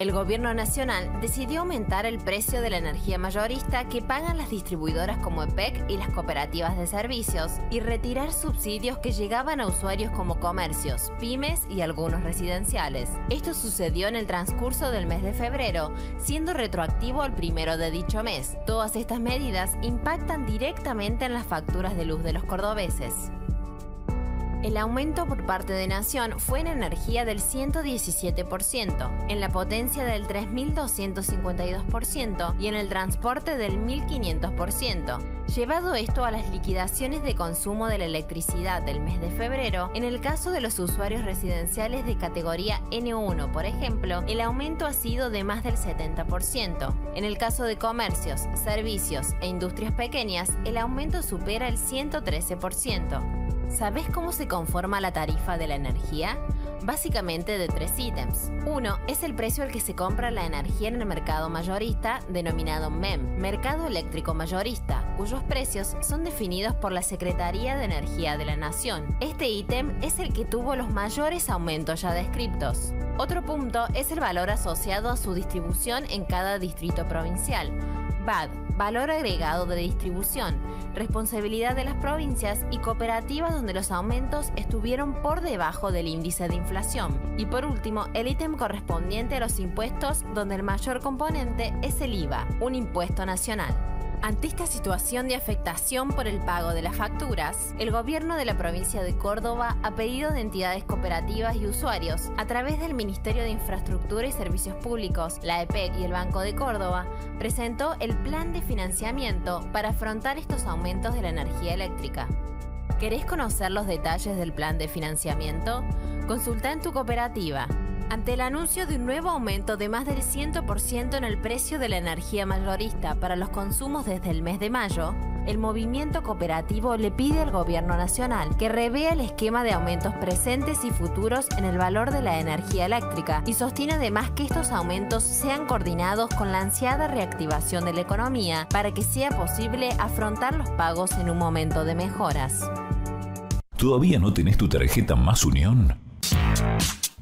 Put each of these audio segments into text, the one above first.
El gobierno nacional decidió aumentar el precio de la energía mayorista que pagan las distribuidoras como EPEC y las cooperativas de servicios y retirar subsidios que llegaban a usuarios como comercios, pymes y algunos residenciales. Esto sucedió en el transcurso del mes de febrero, siendo retroactivo al primero de dicho mes. Todas estas medidas impactan directamente en las facturas de luz de los cordobeses. El aumento por parte de Nación fue en energía del 117%, en la potencia del 3.252% y en el transporte del 1.500%. Llevado esto a las liquidaciones de consumo de la electricidad del mes de febrero, en el caso de los usuarios residenciales de categoría N1, por ejemplo, el aumento ha sido de más del 70%. En el caso de comercios, servicios e industrias pequeñas, el aumento supera el 113%. ¿Sabes cómo se conforma la tarifa de la energía? Básicamente de tres ítems. Uno es el precio al que se compra la energía en el mercado mayorista, denominado MEM, Mercado Eléctrico Mayorista, cuyos precios son definidos por la Secretaría de Energía de la Nación. Este ítem es el que tuvo los mayores aumentos ya descriptos. Otro punto es el valor asociado a su distribución en cada distrito provincial. Valor agregado de distribución, responsabilidad de las provincias y cooperativas donde los aumentos estuvieron por debajo del índice de inflación. Y por último, el ítem correspondiente a los impuestos donde el mayor componente es el IVA, un impuesto nacional. Ante esta situación de afectación por el pago de las facturas, el gobierno de la provincia de Córdoba, a pedido de entidades cooperativas y usuarios, a través del Ministerio de Infraestructura y Servicios Públicos, la EPEC y el Banco de Córdoba, presentó el plan de financiamiento para afrontar estos aumentos de la energía eléctrica. ¿Querés conocer los detalles del plan de financiamiento? Consulta en tu cooperativa ante el anuncio de un nuevo aumento de más del 100% en el precio de la energía mayorista para los consumos desde el mes de mayo, el movimiento cooperativo le pide al gobierno nacional que revea el esquema de aumentos presentes y futuros en el valor de la energía eléctrica y sostiene además que estos aumentos sean coordinados con la ansiada reactivación de la economía para que sea posible afrontar los pagos en un momento de mejoras. ¿Todavía no tenés tu tarjeta Más Unión?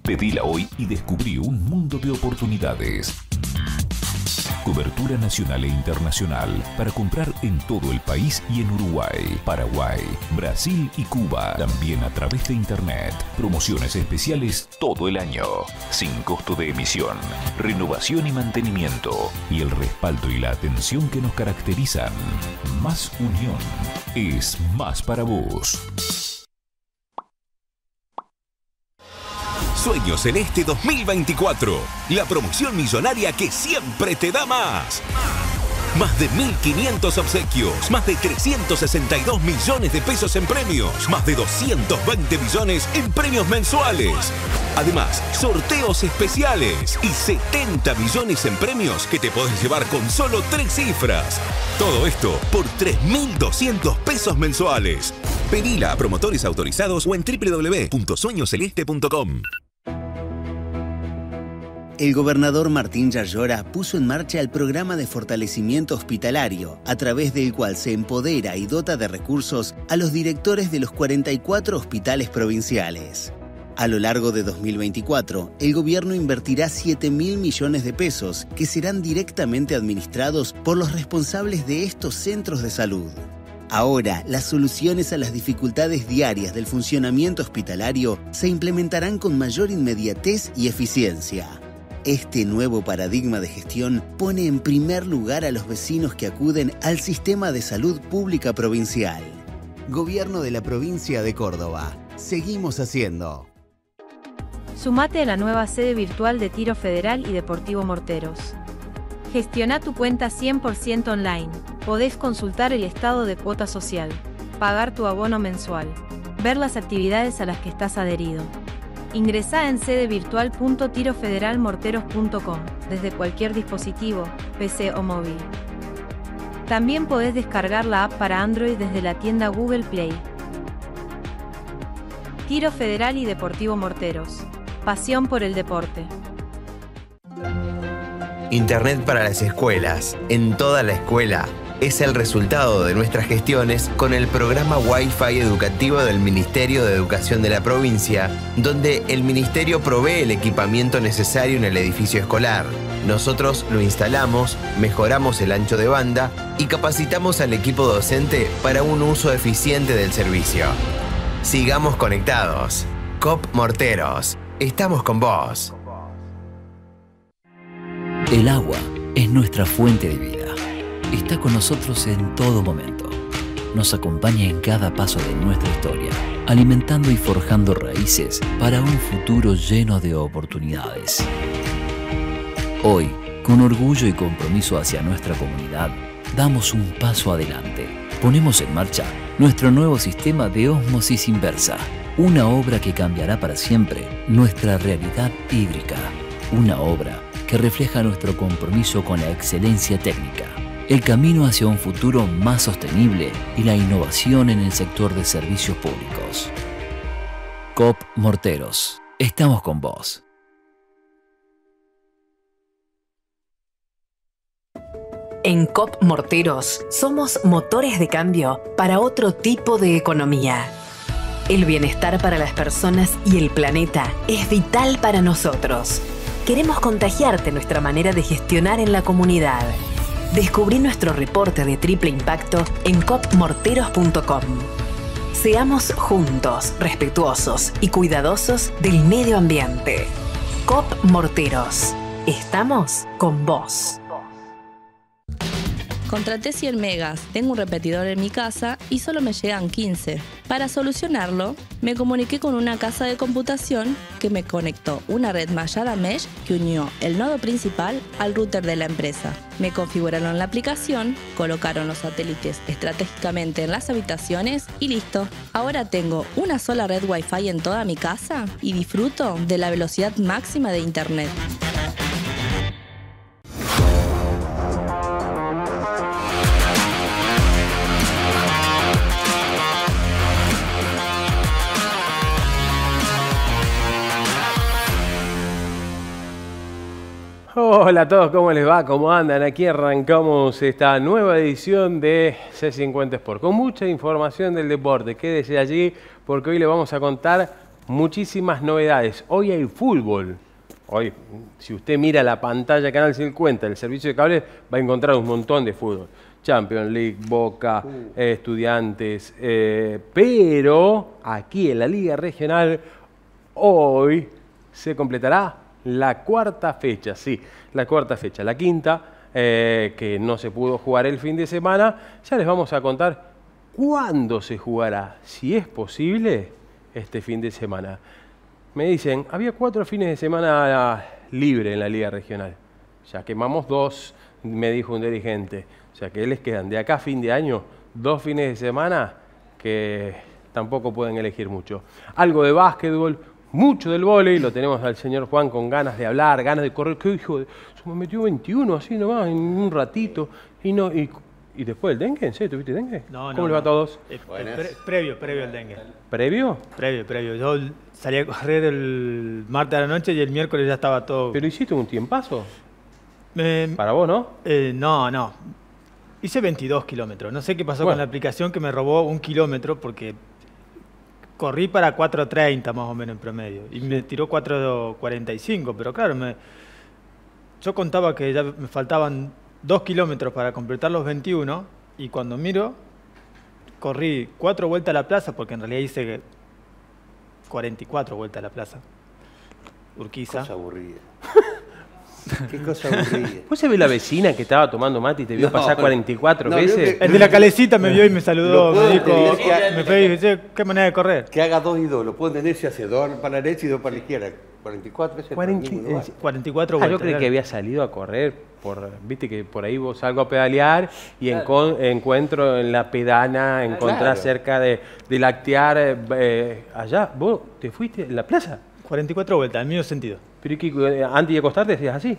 Pedila hoy y descubrí un mundo de oportunidades. Cobertura nacional e internacional para comprar en todo el país y en Uruguay, Paraguay, Brasil y Cuba. También a través de Internet. Promociones especiales todo el año. Sin costo de emisión, renovación y mantenimiento. Y el respaldo y la atención que nos caracterizan. Más unión es más para vos. Sueño Celeste 2024. La promoción millonaria que siempre te da más. Más de 1.500 obsequios, más de 362 millones de pesos en premios, más de 220 millones en premios mensuales. Además, sorteos especiales y 70 millones en premios que te podés llevar con solo tres cifras. Todo esto por 3.200 pesos mensuales. Pedila a promotores autorizados o en www.sueñoceleste.com el gobernador Martín Yarlora puso en marcha el programa de fortalecimiento hospitalario, a través del cual se empodera y dota de recursos a los directores de los 44 hospitales provinciales. A lo largo de 2024, el gobierno invertirá 7 mil millones de pesos que serán directamente administrados por los responsables de estos centros de salud. Ahora, las soluciones a las dificultades diarias del funcionamiento hospitalario se implementarán con mayor inmediatez y eficiencia. Este nuevo paradigma de gestión pone en primer lugar a los vecinos que acuden al sistema de salud pública provincial. Gobierno de la provincia de Córdoba. Seguimos haciendo. Sumate a la nueva sede virtual de Tiro Federal y Deportivo Morteros. Gestiona tu cuenta 100% online. Podés consultar el estado de cuota social, pagar tu abono mensual, ver las actividades a las que estás adherido Ingresa en sedevirtual.tirofederalmorteros.com desde cualquier dispositivo, PC o móvil. También podés descargar la app para Android desde la tienda Google Play. Tiro Federal y Deportivo Morteros. Pasión por el deporte. Internet para las escuelas, en toda la escuela es el resultado de nuestras gestiones con el programa Wi-Fi educativo del Ministerio de Educación de la provincia, donde el Ministerio provee el equipamiento necesario en el edificio escolar. Nosotros lo instalamos, mejoramos el ancho de banda y capacitamos al equipo docente para un uso eficiente del servicio. Sigamos conectados. COP Morteros, estamos con vos. El agua es nuestra fuente de vida. Está con nosotros en todo momento. Nos acompaña en cada paso de nuestra historia, alimentando y forjando raíces para un futuro lleno de oportunidades. Hoy, con orgullo y compromiso hacia nuestra comunidad, damos un paso adelante. Ponemos en marcha nuestro nuevo sistema de ósmosis inversa, una obra que cambiará para siempre nuestra realidad hídrica, una obra que refleja nuestro compromiso con la excelencia técnica, el camino hacia un futuro más sostenible y la innovación en el sector de servicios públicos. COP Morteros, estamos con vos. En COP Morteros somos motores de cambio para otro tipo de economía. El bienestar para las personas y el planeta es vital para nosotros. Queremos contagiarte nuestra manera de gestionar en la comunidad. Descubrí nuestro reporte de triple impacto en copmorteros.com. Seamos juntos, respetuosos y cuidadosos del medio ambiente. COP Morteros. Estamos con vos. Contraté 100 megas, tengo un repetidor en mi casa y solo me llegan 15. Para solucionarlo, me comuniqué con una casa de computación que me conectó una red mallada mesh que unió el nodo principal al router de la empresa. Me configuraron la aplicación, colocaron los satélites estratégicamente en las habitaciones y listo. Ahora tengo una sola red Wi-Fi en toda mi casa y disfruto de la velocidad máxima de Internet. Hola a todos, ¿cómo les va? ¿Cómo andan? Aquí arrancamos esta nueva edición de C50 Sport con mucha información del deporte. Quédese allí porque hoy le vamos a contar muchísimas novedades. Hoy hay fútbol. Hoy, si usted mira la pantalla Canal 50, el servicio de cables, va a encontrar un montón de fútbol. Champions League, Boca, uh. Estudiantes. Eh, pero aquí en la Liga Regional, hoy se completará la cuarta fecha, sí, la cuarta fecha. La quinta, eh, que no se pudo jugar el fin de semana, ya les vamos a contar cuándo se jugará, si es posible, este fin de semana. Me dicen, había cuatro fines de semana libre en la Liga Regional. Ya quemamos dos, me dijo un dirigente. O sea que les quedan de acá a fin de año dos fines de semana que tampoco pueden elegir mucho. Algo de básquetbol, mucho del vóley, lo tenemos al señor Juan con ganas de hablar, ganas de correr, que hijo de, me metió 21 así nomás, en un ratito, y no, y, después el dengue, ¿en serio tuviste dengue? No, ¿Cómo le va a todos? Eh, previo, previo al dengue. ¿Previo? Previo, previo. Yo salí a correr el martes a la noche y el miércoles ya estaba todo. ¿Pero hiciste un tiempazo? Para vos, ¿no? Eh, no, no. Hice 22 kilómetros. No sé qué pasó con la aplicación que me robó un kilómetro porque corrí para 4.30 más o menos en promedio. Y me tiró 4.45, pero claro, me, yo contaba que ya me faltaban 2 kilómetros para completar los 21 y cuando miro, corrí 4 vueltas a la plaza, porque en realidad hice 44 vueltas a la plaza. Urquiza. Cosa aburrida. Qué cosa aburrida. ¿Vos se ve la vecina que estaba tomando mate y te vio pasar 44 veces? el de la calecita me vio y me saludó, me dijo, me dice, qué manera de correr. Que haga dos y dos, lo puedo entender si hace dos para la derecha y dos para la izquierda. 44 veces 44 ah, yo creí que había salido a correr, por, viste que por ahí vos salgo a pedalear y encuentro en la pedana, encontrás cerca de, de lactear eh, allá. ¿Vos te fuiste en la plaza? 44 vueltas, en el mismo sentido. Pero que eh, antes de acostarte decías así.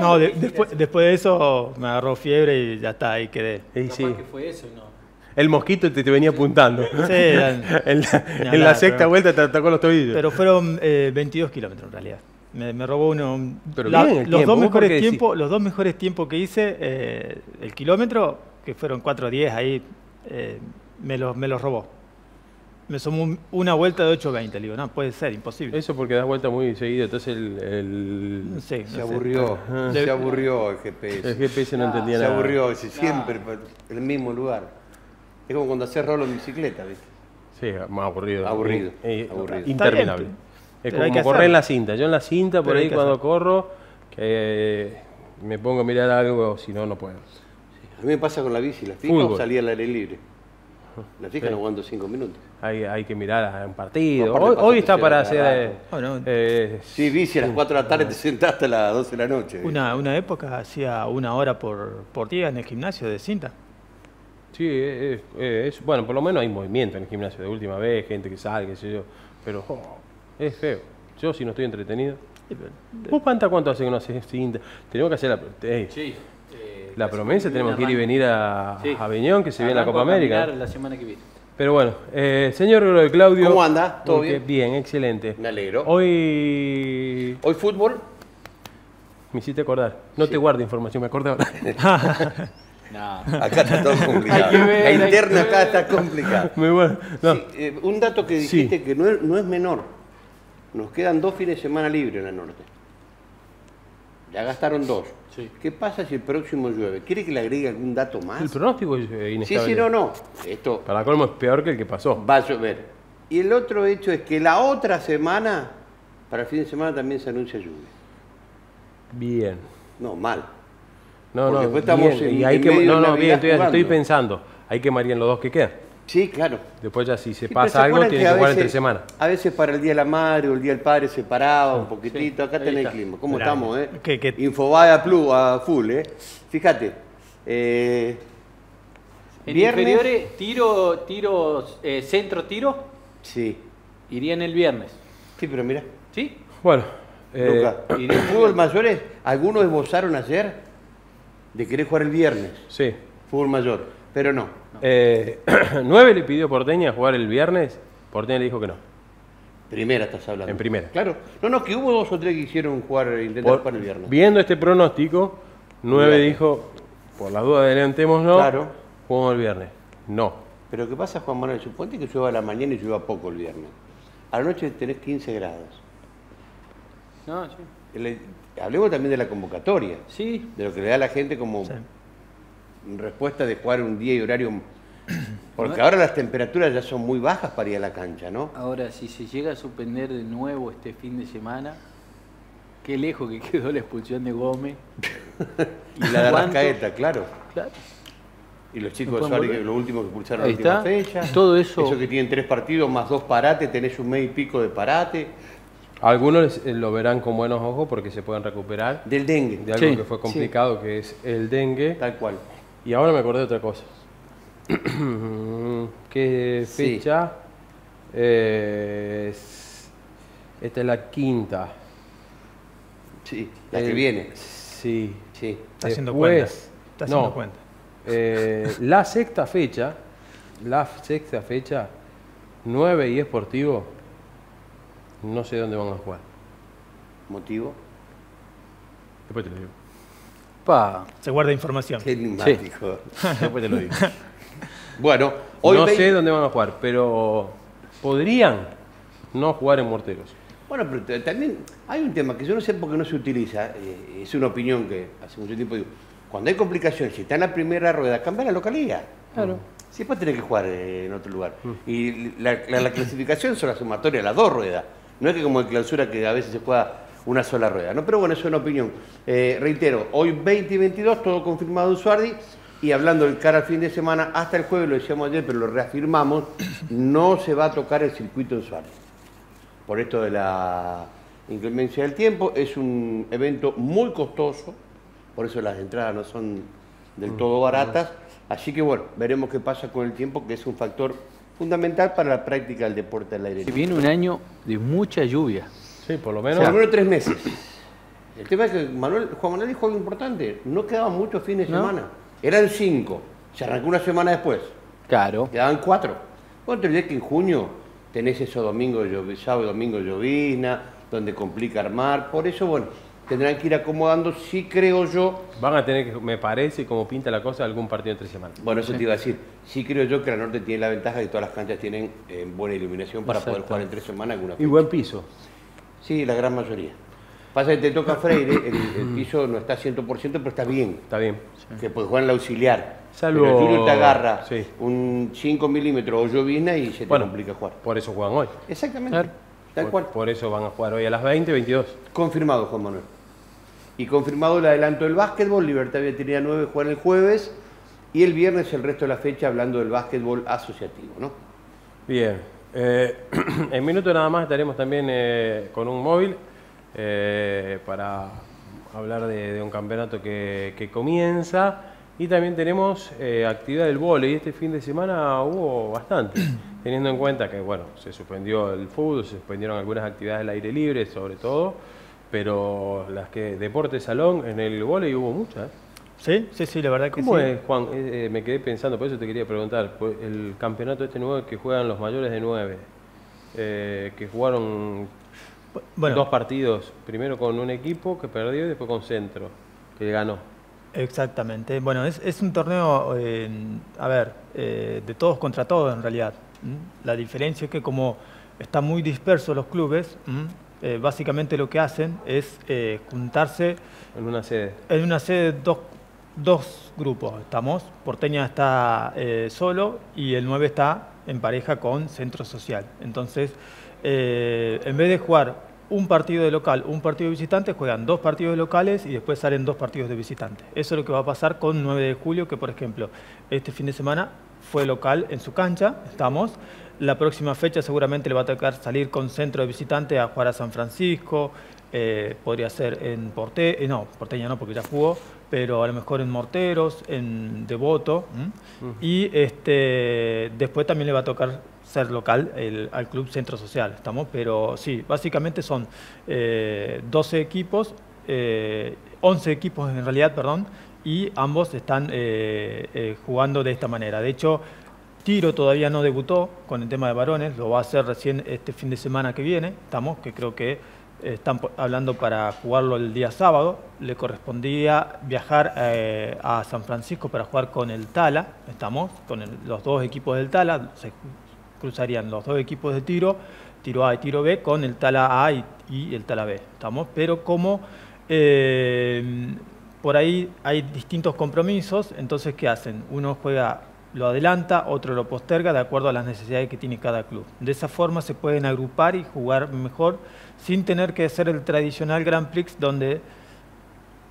no, después, después de eso me agarró fiebre y ya está, ahí quedé. sí. fue eso no? El mosquito te, te venía apuntando. Sí, en, la, sexta vuelta te atacó los tobillos. Pero fueron 22 eh, kilómetros en realidad. Me, me robó uno. Pero la- bien el los, tiempo, dos ¿vos por mejores tiempos, los dos mejores tiempos que hice, eh, el kilómetro, que fueron 4.10 ahí, eh, me los me los robó. Me sumó un- una vuelta de 8.20. Le digo, no, puede ser, imposible. Eso porque das vuelta muy seguido, entonces el... el- No sé, no Se aburrió, se aburrió el GPS. El GPS no entendía se nada. aburrió, ese siempre en el mismo lugar. Es como cuando haces rolo en bicicleta, ¿viste? Sí, más aburrido. Aburrido, Eh, aburrido. Interminable. Está bien, Es pero como que correr en la cinta. Yo en la cinta, por Pero ahí que cuando corro, que me pongo a mirar algo, si no, no puedo. A mí me pasa con la bici, la fija Fútbol. o salía al aire libre. La fija no aguanto cinco minutos. Hay, hay que mirar a un partido. Hoy, está para hacer... eh. Bueno, eh, Sí, bici a las 4 de la tarde te sentás hasta las 12 de la noche. Una, una época hacía una hora por, por día en el gimnasio de cinta. Sí, es, es- bueno, por lo menos hay movimiento en el gimnasio de última vez, gente que sale, qué sé yo, pero oh, es feo. Yo si no estoy entretenido. ¿Vos Panta cuánto hace que no haces cinta? Tenemos que hacer la, ey, Sí. La promesa, tenemos que ir y venir a, Sí. a Beñón, que se viene la Copa a América. caminar La semana que viene. Pero bueno, eh, señor Claudio. ¿Cómo anda? ¿Todo porque- bien? Bien, excelente. Me alegro. Hoy Hoy fútbol. me hiciste acordar. No te guardo información, me acordé ahora. No. Acá está todo complicado. Ver, la interna acá está complicada. Muy bueno. No. Sí, eh, un dato que Sí. dijiste que no es, no es menor. Nos quedan dos fines de semana libres en la norte. Ya gastaron dos. Sí. ¿Qué pasa si el próximo llueve? ¿Quiere que le agregue algún dato más? El pronóstico es eh, sí, inestable. sí, no, no. Esto Para colmo es peor que el que pasó. va a llover. Y el otro hecho es que la otra semana, para el fin de semana también se anuncia lluvia. Bien. No, mal. No, Porque no, después estamos bien, en- y hay en que, medio no, de no, Navidad bien, estoy, pensando. Hay que marear los dos que quedan. Sí, claro. Después ya si se Sí, pasa algo, tiene que jugar veces- entre semana. A veces para el Día de la Madre o el Día del Padre se paraba un poquitito. Acá tenés el está. clima. ¿Cómo Claro. estamos, eh? Que- que- Infobae a, plus, a full, ¿eh? Fíjate. eh, En viernes. inferiores, tiro, tiro, eh, centro, tiro, Sí. irían el viernes. Sí, pero mira. ¿Sí? Bueno, eh, Luca, y de fútbol mayores, algunos esbozaron ayer de querer jugar el viernes. sí. Fútbol mayor. Pero no. Eh, 9 le pidió Porteña jugar el viernes. Porteña le dijo que no. Primera estás hablando. En primera. Claro. No, no, que hubo dos o tres que hicieron jugar, intentar Por- jugar el viernes. viendo este pronóstico, 9 Bien. dijo, por la duda adelantémonos, Claro. jugamos el viernes. No. Pero ¿qué pasa, Juan Manuel? Suponte que llueva a la mañana y llueva poco el viernes. A la noche tenés 15 grados. No, sí. Hablemos también de la convocatoria, Sí, de lo que le da a la gente como respuesta de jugar un día y horario. Porque ahora las temperaturas ya son muy bajas para ir a la cancha, ¿no? ahora si se llega a suspender de nuevo este fin de semana, qué lejos que quedó la expulsión de Gómez. Y la de ¿Cuánto? Rascaeta, claro. Claro. Y los chicos ¿No de Suárez, volver? que lo último que pulsaron Ahí la última está. fecha. Todo eso- Eso que tienen tres partidos más dos parates, tenés un mes y pico de parate. Algunos les- eh, lo verán con buenos ojos porque se pueden recuperar Del dengue. de algo Sí. que fue complicado, que es el dengue. Tal cual. Y ahora me acordé de otra cosa. ¿Qué Sí. fecha? Eh, es- esta es la quinta. Sí, la que viene. Sí. Sí. Está haciendo cuenta. Está haciendo no, cuenta. eh, la sexta fecha, la sexta fecha, 9 y Esportivo, no sé dónde van a jugar. ¿Motivo? Después te lo digo. Se guarda información. Qué enigmático. Después te lo digo. Bueno, hoy no sé dónde van a jugar, pero podrían no jugar en Morteros. Bueno, pero también hay un tema que yo no sé por qué no se utiliza, eh, es una opinión que hace mucho tiempo digo, cuando hay complicaciones, si está en la primera rueda, cambia la localidad. Claro. Sí, después tenés que jugar eh, en otro lugar. Y la, la- la clasificación son las sumatorias, las dos ruedas. No es que como en clausura que a veces se juega una sola rueda. ¿no? Pero bueno, eso es una opinión. Eh, reitero, hoy 20 y 22, todo confirmado en Suardi. Y hablando del cara al fin de semana, hasta el jueves, lo decíamos ayer, pero lo reafirmamos, no se va a tocar el circuito en Suardi por esto de la inclemencia del tiempo. Es un evento muy costoso, por eso las entradas no son del todo baratas. Así que bueno, veremos qué pasa con el tiempo, que es un factor fundamental para la práctica del deporte al aire Se libre. viene un año de mucha lluvia. Sí, por lo Por menos. lo menos tres meses. El tema es que Manuel, Juan Manuel dijo algo importante, no quedaban muchos fines de ¿No? semana, eran cinco, se arrancó una semana después. Claro. Quedaban cuatro. Bueno, te que en junio tenés esos domingos, sábado y domingo llovizna, donde complica armar. Por eso, bueno, tendrán que ir acomodando. Sí creo yo. Van a tener que, me parece, como pinta la cosa, algún partido entre semanas. Bueno, eso te iba a decir. Sí creo yo que la Norte tiene la ventaja de que todas las canchas tienen eh, buena iluminación para poder jugar en tres semanas alguna Y buen piso. Sí, la gran mayoría. Pasa que te toca Freire, el, piso no está 100%, pero está bien. Está bien. Que puede jugar en la auxiliar. Salvo... Pero el tiro te agarra un 5 milímetros o llovizna y se te complica jugar. Por eso juegan hoy. Exactamente. Tal por, cual. Por eso van a jugar hoy a las 20, 22. Confirmado, Juan Manuel. Y confirmado el adelanto del básquetbol, Libertad tenía 9 jugar el jueves y el viernes el resto de la fecha hablando del básquetbol asociativo, ¿no? Bien. Eh, en minuto nada más estaremos también eh, con un móvil eh, para hablar de, un campeonato que, comienza. Y también tenemos actividad del vóley. Este fin de semana hubo bastante, teniendo en cuenta que bueno, se suspendió el fútbol, se suspendieron algunas actividades al aire libre, sobre todo pero las que deporte salón en el vóley hubo muchas. Sí, sí, sí, la verdad que sí. ¿Cómo es, Juan? Eh, eh, me quedé pensando, por eso te quería preguntar, el campeonato este nuevo que juegan los mayores de nueve, eh, que jugaron dos partidos, primero con un equipo que perdió y después con centro, que ganó. Exactamente. Bueno, es, un torneo, a ver, de todos contra todos en realidad. La diferencia es que como están muy dispersos los clubes, eh, básicamente lo que hacen es eh, juntarse en una sede. En una sede dos, dos grupos. Estamos, Porteña está eh, solo y el 9 está en pareja con Centro Social. Entonces, en vez de jugar un partido de local, un partido de visitante, juegan dos partidos locales y después salen dos partidos de visitante. Eso es lo que va a pasar con 9 de julio, que por ejemplo, este fin de semana fue local en su cancha, estamos. La próxima fecha seguramente le va a tocar salir con centro de visitante a jugar a San Francisco, eh, podría ser en Porte, eh, no, Porteña no porque ya jugó, pero a lo mejor en Morteros, en Devoto, y este, después también le va a tocar ser local al Club Centro Social, ¿estamos? Pero sí, básicamente son 12 eh, equipos, 11 equipos en realidad, perdón, y ambos están jugando de esta manera. De hecho, Tiro todavía no debutó con el tema de varones, lo va a hacer recién este fin de semana que viene, estamos, que creo que están hablando para jugarlo el día sábado. Le correspondía viajar eh, a San Francisco para jugar con el Tala, estamos, con los dos equipos del Tala, se cruzarían los dos equipos de tiro, tiro A y tiro B, con el Tala A y, el Tala B, estamos, pero como eh, por ahí hay distintos compromisos, entonces ¿qué hacen? Uno juega lo adelanta, otro lo posterga de acuerdo a las necesidades que tiene cada club. De esa forma se pueden agrupar y jugar mejor sin tener que hacer el tradicional Grand Prix donde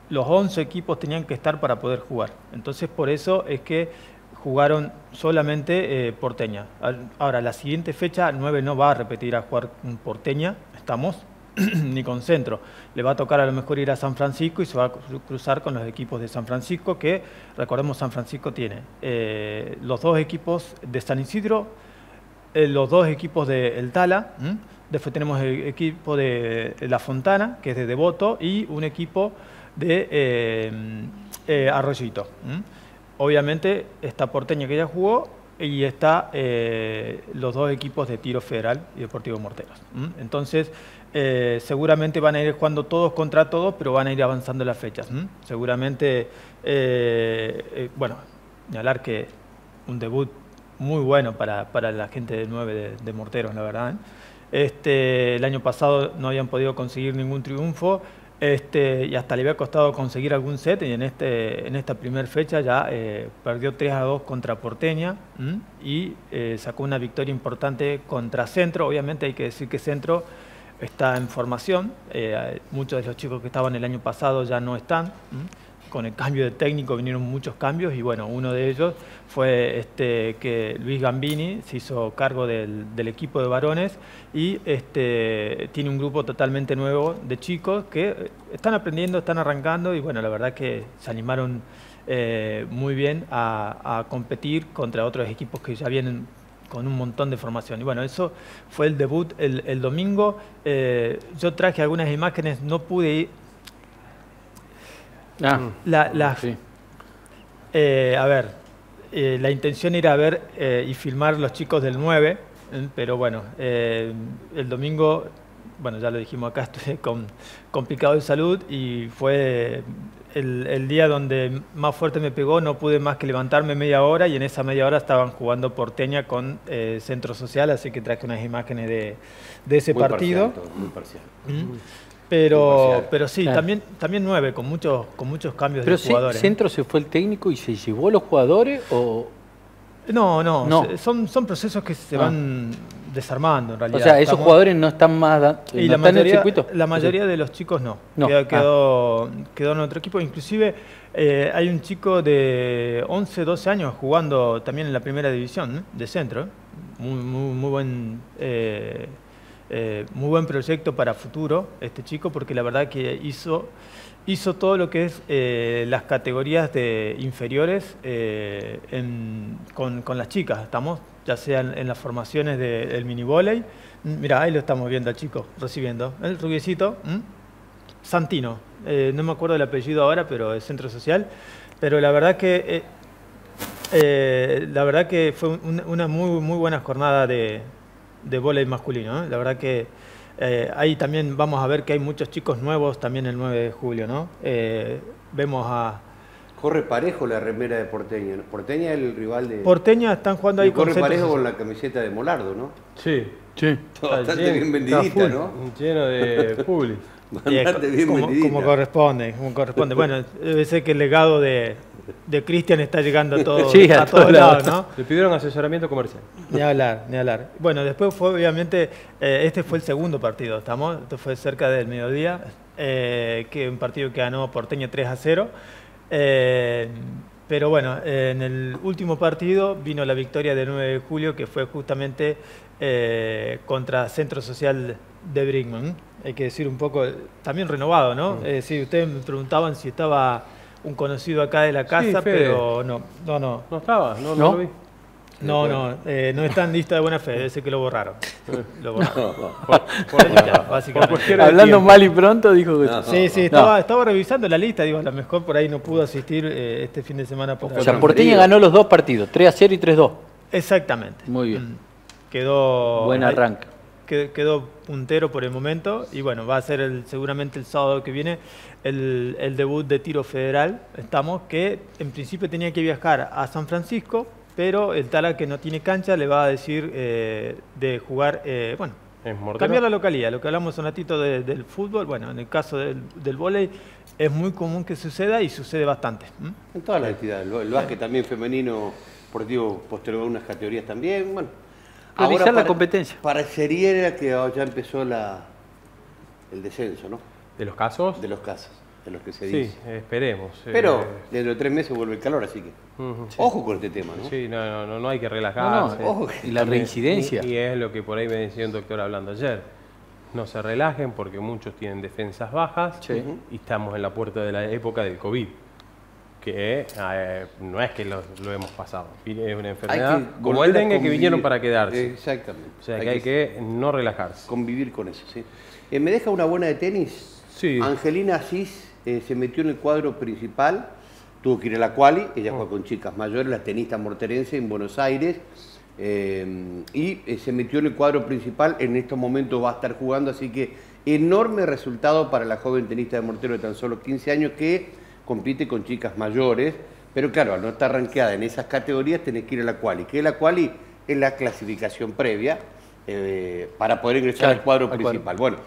los 11 equipos tenían que estar para poder jugar. Entonces por eso es que jugaron solamente eh, Porteña. Ahora, la siguiente fecha, 9 no va a repetir a jugar Porteña, estamos, ni con centro. Le va a tocar a lo mejor ir a San Francisco y se va a cruzar con los equipos de San Francisco, que recordemos San Francisco tiene eh, los dos equipos de San Isidro, eh, los dos equipos de El Tala, después tenemos el equipo de La Fontana, que es de Devoto, y un equipo de eh, Arroyito. Obviamente está Porteña que ya jugó y está los dos equipos de Tiro Federal y Deportivo Morteros. Entonces, eh, seguramente van a ir jugando todos contra todos, pero van a ir avanzando las fechas. Seguramente, eh, eh, bueno, señalar que un debut muy bueno para, para la gente de 9 de, Morteros, la verdad. Este, el año pasado no habían podido conseguir ningún triunfo este, y hasta le había costado conseguir algún set y en, este, en esta primera fecha ya perdió 3 a 2 contra Porteña y sacó una victoria importante contra Centro. Obviamente hay que decir que Centro está en formación. Eh, muchos de los chicos que estaban el año pasado ya no están. Con el cambio de técnico vinieron muchos cambios y bueno, uno de ellos fue este, que Luis Gambini se hizo cargo del, equipo de varones y este, tiene un grupo totalmente nuevo de chicos que están aprendiendo, están arrancando y bueno, la verdad que se animaron eh, muy bien a, a competir contra otros equipos que ya vienen con un montón de formación. Y bueno, eso fue el debut el, domingo. Eh, yo traje algunas imágenes, no pude ir. Ah, la, eh, a ver, eh, la intención era ver y filmar los chicos del 9, pero bueno, el domingo bueno, ya lo dijimos acá, estuve con, complicado de salud y fue el, día donde más fuerte me pegó, no pude más que levantarme media hora y en esa media hora estaban jugando Porteña con eh, Centro Social, así que traje unas imágenes de, ese partido. muy parcial. ¿Mm? Pero, pero sí, también, también nueve, con muchos, con muchos cambios de jugadores. ¿Centro se fue el técnico y se llevó a los jugadores o...? No, no, son, son procesos que se ah. van desarmando en realidad. O sea, esos jugadores no están más y la mayoría, en el circuito. La mayoría de los chicos no. Ah. Quedó, quedó, en otro equipo. Inclusive eh, hay un chico de 11, 12 años jugando también en la primera división de centro. Muy, muy, buen... Eh, eh, muy buen proyecto para futuro este chico porque la verdad que hizo, hizo todo lo que es eh, las categorías de inferiores eh, con, las chicas, estamos, ya sean en las formaciones del mini volei. Mira, ahí lo estamos viendo al chico recibiendo, el rubiecito, Santino, no me acuerdo el apellido ahora, pero es centro social, pero la verdad que la verdad que fue una muy, muy buena jornada de, de volei masculino. La verdad que eh, ahí también vamos a ver que hay muchos chicos nuevos también el 9 de julio. ¿no? Eh, vemos a... Corre parejo la remera de Porteña. Porteña es el rival de... Porteña están jugando ahí corre parejo con la camiseta de Molardo, ¿no? Sí, sí. Bastante bien vendidita, ¿no? Lleno de público. Bastante bien como, como corresponde, como corresponde. Bueno, debe ser que el legado de, de Cristian está llegando a, todo, a, todos lados, ¿no? Le pidieron asesoramiento comercial. Ni hablar, ni hablar. Bueno, después fue obviamente, eh, este fue el segundo partido, ¿estamos? Esto fue cerca del mediodía, eh, que un partido que ganó Porteño 3 a 0. Eh, pero bueno, en el último partido vino la victoria del 9 de julio, que fue justamente contra Centro Social de Brinkman. Hay que decir un poco, también renovado, ¿no? Mm. sí, ustedes me preguntaban si estaba un conocido acá de la casa, pero no, no, no. ¿No estaba? No, no, lo vi. No, no, eh, no está en lista de buena fe, debe ser que lo borraron. Lo borraron. Hablando mal y pronto dijo que... sí, sí, estaba, estaba revisando la lista, digo, a lo mejor por ahí no pudo asistir eh, este fin de semana. Por o sea, Porteña ganó los dos partidos, 3 a 0 y 3 a 2. Exactamente. Muy bien. Mm, quedó... Buen arranque quedó puntero por el momento y bueno, va a ser el, seguramente el sábado que viene el, debut de tiro federal. Estamos que en principio tenía que viajar a San Francisco, pero el Tala que no tiene cancha le va a decir eh, de jugar, eh, bueno, cambiar la localidad. Lo que hablamos un ratito del fútbol, bueno, en el caso del, del vóley es muy común que suceda y sucede bastante. En todas las entidades, el, básquet también femenino, deportivo posterior unas categorías también, bueno Ahora la competencia. Parecería que ya empezó la, el descenso, ¿no? ¿De los casos? De los casos, de los que se dice. Sí, esperemos. Pero eh. dentro de tres meses vuelve el calor, así que. Ojo con este tema, ¿no? Sí, no, no, no hay que relajarse. ojo. Y la reincidencia. Y, es lo que por ahí me decía un doctor hablando ayer. No se relajen porque muchos tienen defensas bajas y estamos en la puerta de la época del COVID que eh, no es que lo, hemos pasado, es una enfermedad como el dengue que vinieron para quedarse. Exactamente. O sea que hay que no relajarse. Convivir con eso, sí. Eh, ¿Me deja una buena de tenis? Sí. Angelina Asís eh, se metió en el cuadro principal, tuvo que ir a la quali, ella juega oh. con chicas mayores, la tenista morterense en Buenos Aires, y se metió en el cuadro principal, en estos momentos va a estar jugando, así que enorme resultado para la joven tenista de Mortero de tan solo 15 años que compite con chicas mayores, pero claro, al no estar ranqueada en esas categorías tenés que ir a la quali. ¿Qué es la quali? Es la clasificación previa eh, para poder ingresar al cuadro principal. Bueno,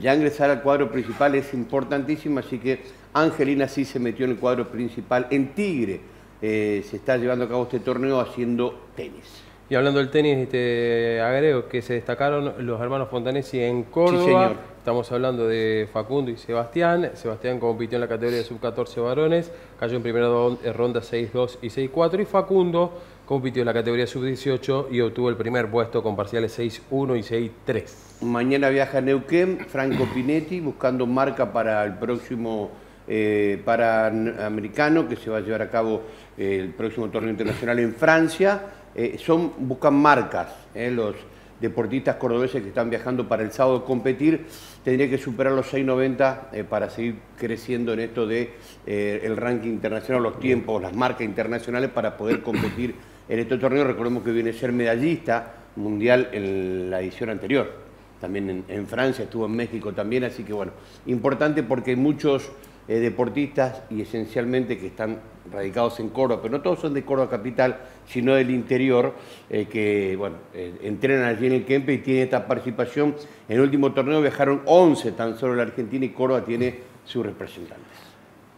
ya ingresar al cuadro principal es importantísimo, así que Angelina sí se metió en el cuadro principal. En Tigre eh, se está llevando a cabo este torneo haciendo tenis. Y hablando del tenis, te agrego que se destacaron los hermanos Fontanesi en Córdoba. Estamos hablando de Facundo y Sebastián. Sebastián compitió en la categoría de sub-14 varones, cayó en primera ronda 6-2 y 6-4. Y Facundo compitió en la categoría sub-18 y obtuvo el primer puesto con parciales 6-1 y 6-3. Mañana viaja Neuquén, Franco Pinetti, buscando marca para el próximo eh, Panamericano que se va a llevar a cabo eh, el próximo torneo internacional en Francia. Eh, son, buscan marcas, eh, los deportistas cordobeses que están viajando para el sábado competir, tendría que superar los 6.90 eh, para seguir creciendo en esto de el ranking internacional, los tiempos, las marcas internacionales para poder competir en este torneo. Recordemos que viene a ser medallista mundial en la edición anterior. también en, en Francia, estuvo en México también, así que bueno, importante porque muchos eh, deportistas y esencialmente que están radicados en Córdoba, pero no todos son de Córdoba capital, sino del interior, eh, que bueno, eh, entrenan allí en el Kempe y tienen esta participación. En el último torneo viajaron 11 tan solo la Argentina y Córdoba tiene sus representantes.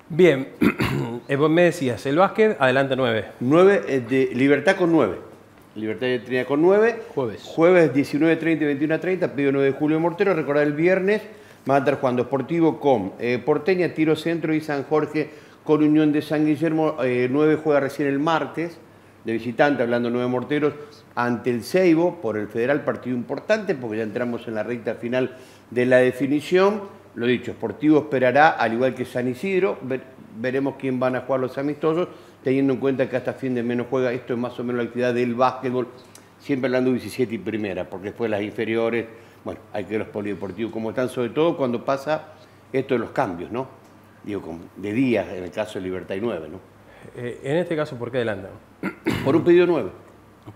Bien, vos me decías, el básquet, adelante 9. 9, de Libertad con 9. Libertad de Trinidad con 9. Jueves. Jueves 19.30 y 21.30, pedido 9 de Julio Mortero. Recordar el viernes Va a estar jugando Sportivo con eh, Porteña, Tiro Centro y San Jorge con Unión de San Guillermo. 9 eh, juega recién el martes de visitante, hablando nueve morteros, ante el Ceibo por el Federal, partido importante porque ya entramos en la recta final de la definición. Lo dicho, Sportivo esperará, al igual que San Isidro, veremos quién van a jugar los amistosos, teniendo en cuenta que hasta fin de menos juega, esto es más o menos la actividad del básquetbol, siempre hablando 17 y primera, porque después las inferiores bueno, hay que ver los polideportivos como están, sobre todo cuando pasa esto de los cambios, ¿no? Digo, de días, en el caso de Libertad y 9, ¿no? Eh, en este caso, ¿por qué adelantan? Por un pedido 9.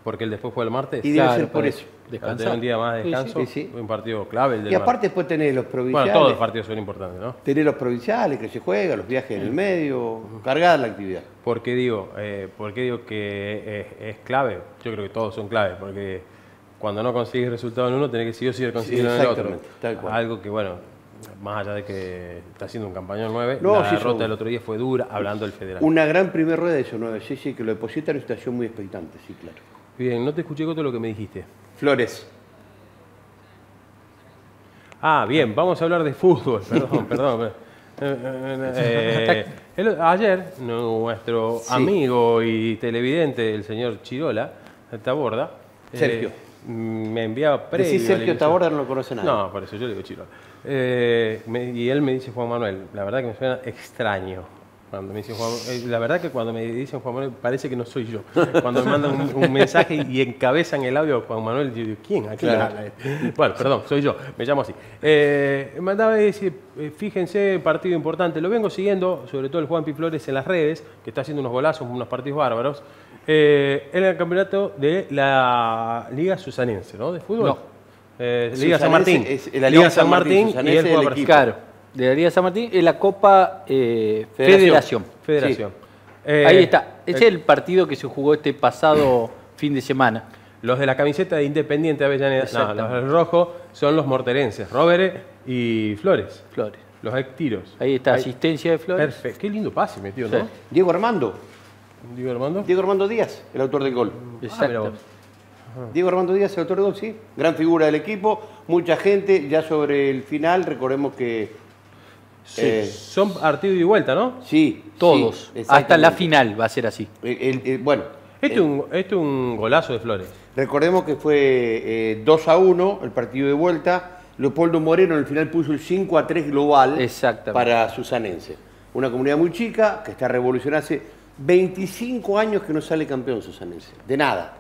Porque el después fue el martes. Y debe ser por eso. Descansar. un día más de descanso. Sí, sí, Un partido clave. El y aparte después tener los provinciales. Bueno, todos los partidos son importantes, ¿no? Tener los provinciales que se juegan, los viajes en el medio, cargada la actividad. ¿Por qué digo, eh, ¿por qué digo que es, es, clave? Yo creo que todos son claves, porque cuando no consigues resultado en uno, tenés que sí o sí conseguirlo en el otro. Algo que, bueno, más allá de que está haciendo un campañón 9, la derrota del otro día fue dura, hablando del federal. Una gran primera rueda de esos 9, sí, sí, que lo deposita en una situación muy expectante, sí, claro. Bien, no te escuché todo lo que me dijiste. Flores. Ah, bien, vamos a hablar de fútbol, perdón, perdón. Eh, eh, ayer, nuestro amigo y televidente, el señor Chirola, Taborda, Sergio. Eh, me enviaba previo. Decís Sergio Taborda no lo conoce nadie. No, por eso yo le digo Chilo. Eh, y él me dice Juan Manuel, la verdad que me suena extraño. Cuando me dice Juan, eh, la verdad que cuando me dicen Juan Manuel parece que no soy yo. Cuando me mandan un, mensaje y encabezan el audio Juan Manuel, yo digo, ¿quién? ¿A quién habla? Bueno, perdón, soy yo, me llamo así. Eh, mandaba decir, eh, fíjense, partido importante, lo vengo siguiendo, sobre todo el Juan Piflores en las redes, que está haciendo unos golazos, unos partidos bárbaros. Eh, en el campeonato de la Liga Susanense, ¿no? De fútbol. No. Eh, Liga San Martín. Es la Liga, San Martín, y el juega Claro, de la Liga San Martín es la Copa eh, Federación. Federación. Eh, Ahí está. Ese es el partido que se jugó este pasado fin de semana. Los de la camiseta de Independiente Avellaneda, no, los del rojo son los morterenses, Robere y Flores. Flores. Los ex tiros. Ahí está, asistencia de Flores. Perfecto. Qué lindo pase metió, ¿no? Diego Armando. Diego Armando. Diego Armando Díaz, el autor del gol. Exacto. Diego Armando Díaz, el autor del gol, sí. Gran figura del equipo. Mucha gente, ya sobre el final, recordemos que. Sí, eh, son partido y vuelta, ¿no? Sí. Todos. Hasta la final va a ser así. bueno. Este es un, este un golazo de Flores. Recordemos que fue 2 eh, a 1 el partido de vuelta. Leopoldo Moreno en el final puso el 5 a 3 global para Susanense. Una comunidad muy chica que está revolucionándose 25 años que no sale campeón susanense, de nada.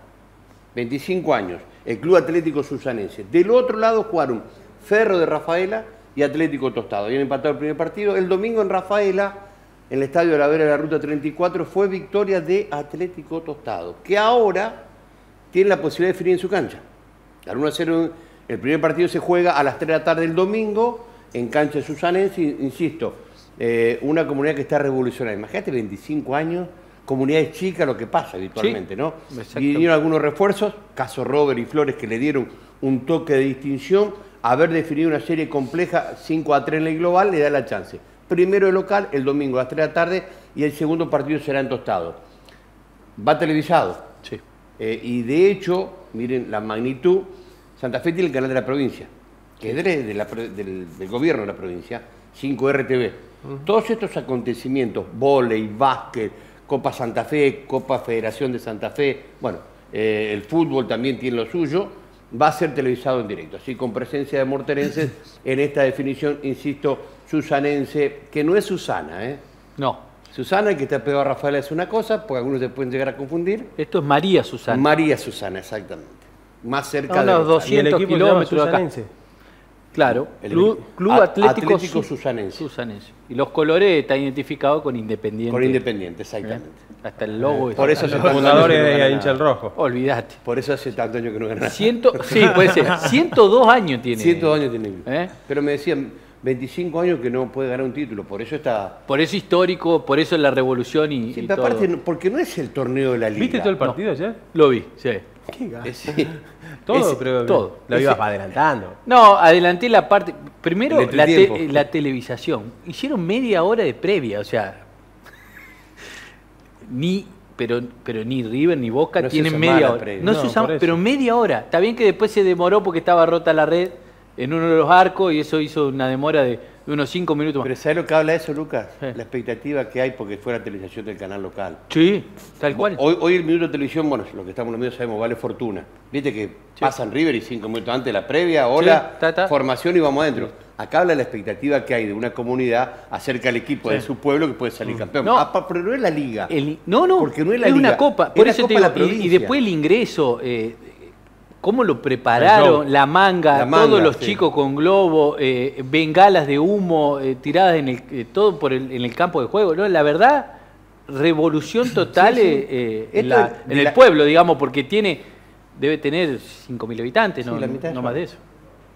25 años. El Club Atlético Susanense. Del otro lado jugaron Ferro de Rafaela y Atlético Tostado. Habían empatado el primer partido. El domingo en Rafaela, en el estadio de la Vera de la Ruta 34, fue victoria de Atlético Tostado, que ahora tiene la posibilidad de definir en su cancha. Al 1 0, el primer partido se juega a las 3 de la tarde del domingo en cancha Susanense, insisto eh, una comunidad que está revolucionada. Imagínate, 25 años, comunidades chicas, lo que pasa habitualmente, ¿no? Vinieron algunos refuerzos, caso Robert y Flores, que le dieron un toque de distinción. Haber definido una serie compleja, 5 a 3 en la global, le da la chance. Primero el local, el domingo a las 3 de la tarde, y el segundo partido será en Tostado. Va televisado. Sí. Eh, y de hecho, miren la magnitud, Santa Fe tiene el canal de la provincia, que es del, del gobierno de la provincia, 5 RTV. Todos estos acontecimientos, volei, básquet, Copa Santa Fe, Copa Federación de Santa Fe, bueno, eh, el fútbol también tiene lo suyo, va a ser televisado en directo, así con presencia de morterenses en esta definición, insisto, susanense, que no es Susana, ¿eh? No. Susana, el que está pegado a Rafaela es una cosa, porque algunos se pueden llegar a confundir. Esto es María Susana. María Susana, exactamente. Más cerca de los 200 kilómetros acá. Claro, El Club, Atlético, Atlético Su- Susanense. Susanense. Y los colores están identificados con Independiente. Con Independiente, exactamente. ¿Eh? Hasta el logo. Por eso está- hace tantos años que no gana hincha el nada. rojo. Olvídate. Por eso hace tanto años que no gana nada. Ciento, sí, puede ser. 102 años tiene. 102 años tiene. ¿Eh? Pero me decían 25 años que no puede ganar un título, por eso está... Por eso histórico, por eso la revolución y, Sí, y todo. aparte, no- porque no es el torneo de la liga. ¿Viste todo el partido ayer? Lo vi, sí. Es- sí. Todo, pero todo. lo ibas adelantando. No, adelanté la parte. Primero, la, te- la televisación. Hicieron media hora de previa, o sea. Ni. Pero, pero ni River ni Boca No tienen media hora. No, No, se usa, por eso. pero media hora. Está bien que después se demoró porque estaba rota la red en uno de los arcos y eso hizo una demora de, de unos cinco minutos Pero más. ¿sabes lo que habla eso, Lucas? Sí. La expectativa que hay porque fue la televisación del canal local. Sí, tal cual. Hoy, hoy el minuto de televisión, bueno, lo que estamos en los medios sabemos, vale fortuna. Viste que pasan River y cinco minutos antes la previa, hola, ta, ta. formación y vamos adentro. Acá habla la expectativa que hay de una comunidad acerca al equipo de su pueblo que puede salir campeón. Mm. No. Ah, pero no es la liga. El- no, no, Porque no es la una liga, copa. es Por la eso copa te digo, y- y, después el ingreso, eh, cómo lo prepararon, la manga, La manga, todos los sí. chicos con globo, eh, bengalas de humo eh, tiradas en el, eh, todo por el, en el campo de juego. ¿no? La verdad, revolución total Sí, sí. eh, en, la- el pueblo, digamos, porque tiene, debe tener 5.000 habitantes, no, mitad no más de eso.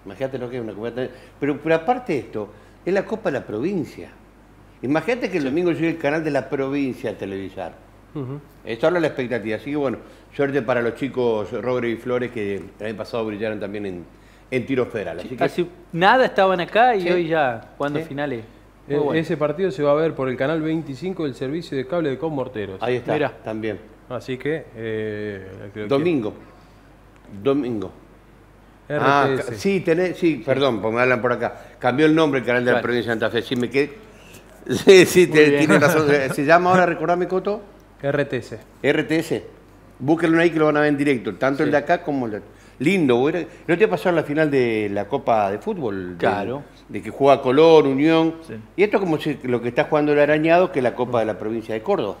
Imagínate lo que es una tan- Pero, pero aparte de esto, es la Copa de la Provincia. Imagínate que el domingo llegue el canal de la provincia a televisar. Esto habla de la expectativa. Así que bueno, suerte para los chicos Robert y Flores que el año pasado brillaron también en, en tiro federal. Así que Hace nada estaban acá y Sí. hoy ya jugando Sí. finales. E- bueno. Ese partido se va a ver por el canal 25 del servicio de cable de Con Morteros. ahí está, Mira. también. Así que. eh, creo que- Domingo. Domingo. Ah, RTS. ca- sí, tenés, sí, perdón, me hablan por acá. Cambió el nombre el canal de la Claro. provincia de Santa Fe. Sí, me quedé. Sí, sí, te- tienes razón. ¿Se llama ahora, recordame, Coto? RTS. RTS. Búsquenlo ahí que lo van a ver en directo, tanto el de acá como el de Lindo, güey. ¿no te pasó en la final de la Copa de Fútbol? Claro. De, que juega Colón, Unión. Sí. Y esto como si- lo que está jugando el Arañado, que es la Copa de la provincia de Córdoba.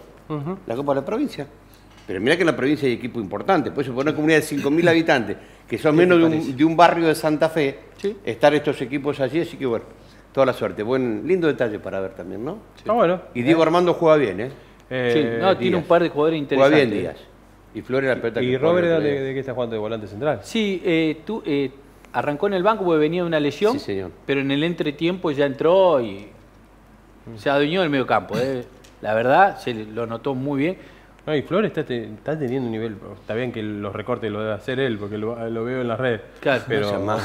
La Copa de la provincia. Pero mira que en la provincia hay equipo importante. Por eso, por una comunidad de 5.000 habitantes, que son menos de un, de un barrio de Santa Fe, Sí. estar estos equipos allí, así que bueno, toda la suerte. Buen, lindo detalle para ver también, ¿no? Está bueno. Y Diego Armando juega bien, ¿eh? Eh, Sí, no, tiene Díaz. un par de jugadores Juega interesantes. bien Díaz. Y Flores la pelota ¿Y Robert de, qué está jugando de volante central? Sí, eh, tú, eh, arrancó en el banco porque venía de una lesión, Sí, señor. pero en el entretiempo ya entró y se adueñó del medio campo. eh. La verdad, se lo notó muy bien. No, y Flores está, te- está teniendo un nivel. Está bien que los recortes lo debe hacer él, porque lo, lo veo en las redes. Claro. pero. No.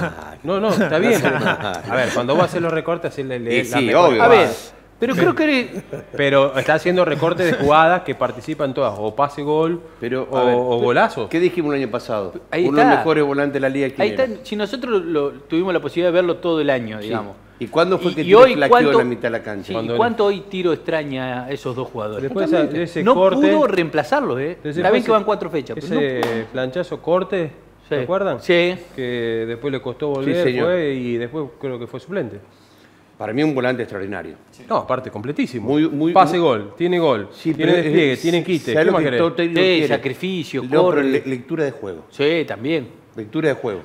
No, no, está bien. Pero- a ver, cuando vos haces los recortes, Y le, sí, obvio. A ver, va. Pero creo que Pero está haciendo recortes de jugadas que participan todas, o pase gol, Pero, o, a ver, o golazos. ¿Qué dijimos el año pasado? Ahí Uno de los mejores volantes de la liga. ¿quién ahí está, si nosotros lo- tuvimos la posibilidad de verlo todo el año, Sí. digamos. ¿Y cuándo fue que y tiró hoy flaqueó cuánto- en la mitad de la cancha? sí, ¿y cuánto hoy tiro extraña a esos dos jugadores? Después de ese no corte- pudo reemplazarlos, ¿eh? Bien ese- que van cuatro fechas, pero no Ese planchazo corte, ¿se Sí. acuerdan? Sí. Que después le costó volver, fue, y después creo que fue suplente. Para mí un volante extraordinario. No, aparte, completísimo. Muy- muy- Pase muy- gol, tiene gol, Sí, tiene despliegue, tiene quite. ¿sabes ¿Qué lo más querés? Sí, sacrificio, No, corre. pero le- lectura de juego. Sí, también. Lectura de juego.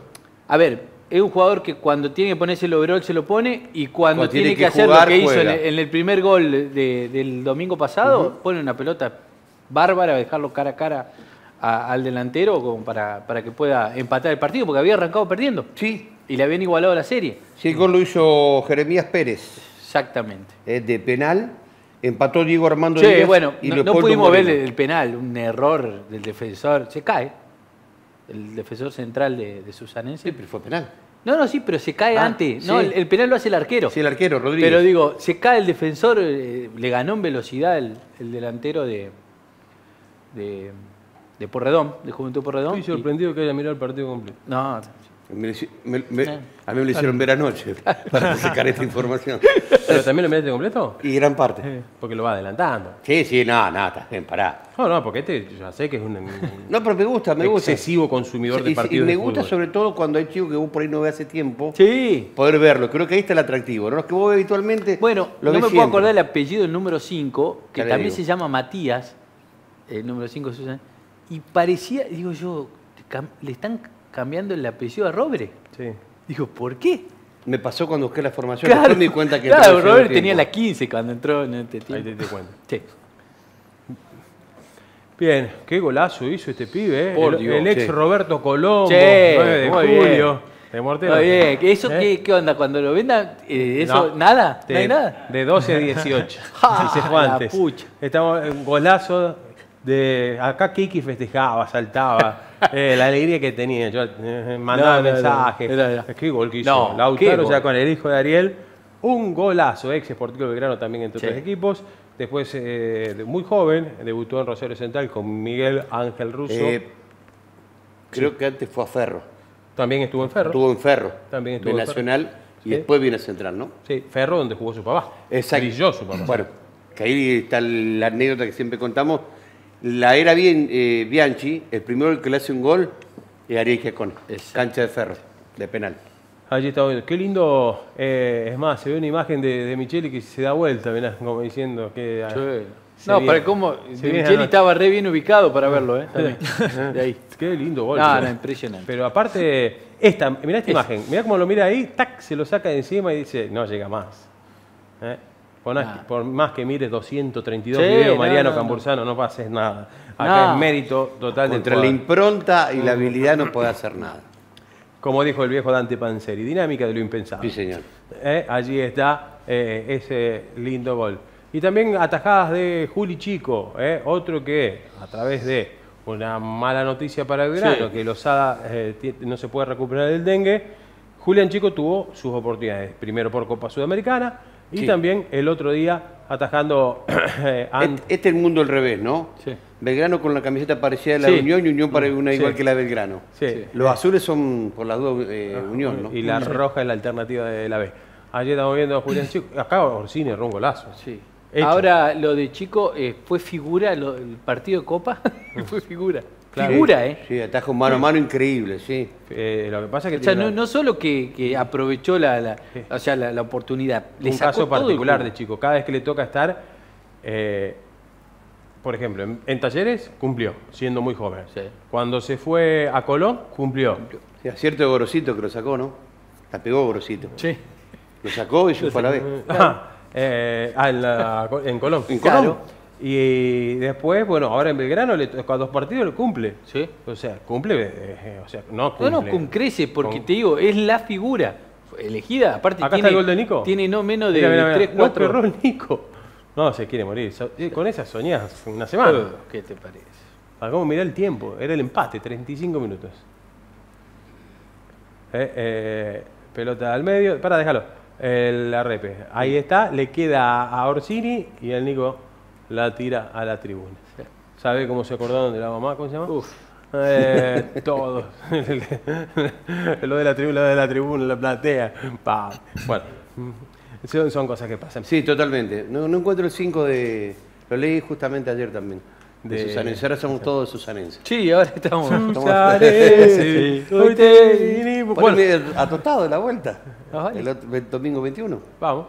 A ver, es un jugador que cuando tiene que ponerse el overall se lo pone y cuando, Cuando tiene, tiene que, que hacer jugar, lo que hizo en el, en el primer gol de- del domingo pasado, pone una pelota bárbara, dejarlo cara a cara a- al delantero como para, para que pueda empatar el partido, porque había arrancado perdiendo. Sí. Y le habían igualado la serie. Sí, el gol lo hizo Jeremías Pérez. Exactamente. eh, de penal. Empató Diego Armando Sí, Díaz bueno, y no, no pudimos ver Moreno. el, el penal, un error del defensor. Se cae. El defensor central de, de Susanense. Sí, pero fue penal. No, no, sí, pero se cae Ah, antes. No, sí. el, el penal lo hace el arquero. Sí, el arquero, Rodríguez. Pero digo, se cae el defensor, eh, le ganó en velocidad el, el delantero de, de, de Porredón, de Juventud Porredón. Estoy sorprendido que haya mirado el partido completo. Y- no, Me me- me- Eh. a mí me lo hicieron ver anoche para sacar esta información. ¿Pero también lo miraste completo? Y gran parte. Porque lo va adelantando. Sí, sí, no, no, está bien, pará. No, no, porque este ya sé que es un, un No, pero me gusta, me gusta. excesivo consumidor Y- de y, partidos me de gusta fútbol. sobre todo cuando hay chicos que vos por ahí no ves hace tiempo, sí. poder verlo. Creo que ahí está el atractivo, ¿no? Los que vos ves habitualmente. Bueno, lo no me puedo acordar el apellido del número 5, que también digo. se llama Matías, el número 5 de Susan, y parecía, digo yo, le están cambiando el apellido a Robre. Sí. Digo, ¿por qué? Me pasó cuando busqué la formación, Claro, después me di cuenta que... claro, segundo tenía la 15 cuando entró en este tiempo. Ahí te, te cuento. Sí. Bien, qué golazo hizo este pibe, ¿eh? Por el, Dios, el ex sí. Roberto Colombo, Sí, 9 de muy julio, bien. de Mortero. Muy bien. ¿que ¿Eso ¿Eh? qué, qué onda? Cuando lo vendan, eh, ¿eso No, nada? De, ¿No hay nada? De 12 a 18. Ja, si se fue la antes. pucha. Estamos en un golazo de. Acá Kiki festejaba, saltaba. eh, la alegría que tenía. Yo eh, mandaba No, no, no. mensajes. Era- era. Qué gol que hizo. Lautaro ya con el hijo de Ariel. Un golazo, ex Sportivo Belgrano también entre Sí. otros equipos. Después, eh, muy joven, debutó en Rosario Central con Miguel Ángel Russo. Creo que antes fue a Ferro. también estuvo en Ferro. Estuvo en Ferro. También estuvo de en Ferro. Nacional y Sí. después viene a Central, ¿no? Sí, Ferro, donde jugó su papá. Exacto. Brilló su papá. Bueno, que ahí está la anécdota que siempre contamos. La era bien eh, Bianchi, el primero que le hace un gol es Ariel Giacone, cancha de ferro, de penal. Allí está viendo. Qué lindo. eh, es más, se ve una imagen de, de Micheli que se da vuelta, mirá, como diciendo que. ah, No, viene- para cómo. Micheli estaba re bien ubicado para verlo, ¿eh? También. De ahí. Qué lindo gol. No, no, impresionante. Pero aparte, esta, mirá esta Es- imagen. Mirá cómo lo mira ahí, tac, se lo saca de encima y dice, no llega más. ¿Eh? Por, más, por más que mires 232 Sí, videos, no, Mariano no, no. Cambursano, no pases nada. Acá No. es mérito total del Contra la impronta y la habilidad no puede hacer nada. Como dijo el viejo Dante Panzeri, dinámica de lo impensable. Sí, señor. Eh, Allí está eh, ese lindo gol. Y también atajadas de Juli Chico, eh, otro que a través de una mala noticia para el verano, Sí. que Lozada eh, no se puede recuperar del dengue, Julián Chico tuvo sus oportunidades, primero por Copa Sudamericana y Sí. también el otro día atajando eh, Este, este es el mundo al revés, ¿no? Belgrano con la camiseta parecida de la Sí. Unión y Unión para una Sí. igual que la de Belgrano. Sí. Los azules son por las dos eh, Unión, ¿no? y la roja es la alternativa de la B. Ayer estamos viendo a Julián Chico, acá Orsini erró un golazo. Sí. Hecho. Ahora, lo de Chico eh, fue figura, lo- el partido de Copa fue figura. Claro. Figura, ¿eh? Sí, atajo mano a mano increíble, sí. Eh, lo que pasa es que O sea, no, solo que, que aprovechó la, la- o sea, la, la oportunidad, le un caso particular de chico. Cada vez que le toca estar, eh, por ejemplo, en, en talleres cumplió, siendo muy joven. Cuando se fue a Colón, cumplió. Sí, acierto de Gorosito que lo sacó, ¿no? La pegó Gorosito. Sí. Lo sacó y se fue a la vez. Ah, eh, ah, en, la- en Colón. En Colón. Claro. Y después, bueno, ahora en Belgrano le toca dos partidos, le cumple. Sí. O sea, cumple, eh, o sea, no No, cumple. no, con crece, porque Con- te digo, es la figura elegida. Aparte, Acá tiene, está el gol de Nico. Tiene no menos de Mira, mira, mira. 3, No 4. perró el Nico. No, se quiere morir. Eh, Con esa soñás una semana. ¿Qué te parece? Ah, ¿Cómo mirá el tiempo? Era el empate, 35 minutos. Eh, eh, pelota al medio. Para, déjalo. El arrepe. Ahí está. Le queda a Orsini y el Nico la tira a la tribuna. ¿Sabe cómo se acordaron de la mamá? ¿Cómo se llama? Eh, todos. lo de la tribuna, lo de la tribuna, la platea. Pa. Bueno, son, son cosas que pasan. Sí, totalmente. No, no encuentro el 5 de... Lo leí justamente ayer también. De, De- Susanense. Ahora somos todos susanenses. Sí, ahora estamos. Susanense, Sí. hoy te Bueno. atostado de la vuelta. Ah, vale. El otro- el domingo 21. Vamos.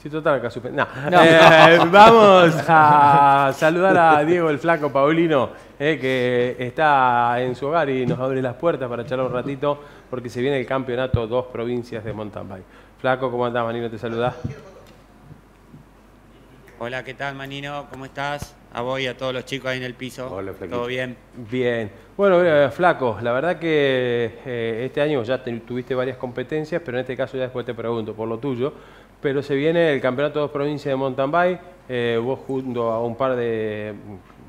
Si total acá No. No. Eh, vamos a saludar a Diego el Flaco Paulino, eh, que está en su hogar y nos abre las puertas para charlar un ratito, porque se viene el campeonato dos provincias de mountain bike. Flaco, ¿cómo andás, Manino? ¿Te saludás? Hola, ¿qué tal, Manino? ¿Cómo estás? A vos y a todos los chicos ahí en el piso. Hola, ¿Todo bien? Bien. Bueno, eh, Flaco, la verdad que eh, este año ya te- tuviste varias competencias, pero en este caso ya después te pregunto por lo tuyo. Pero se viene el Campeonato de dos provincias de mountain bike. eh, vos junto a un par de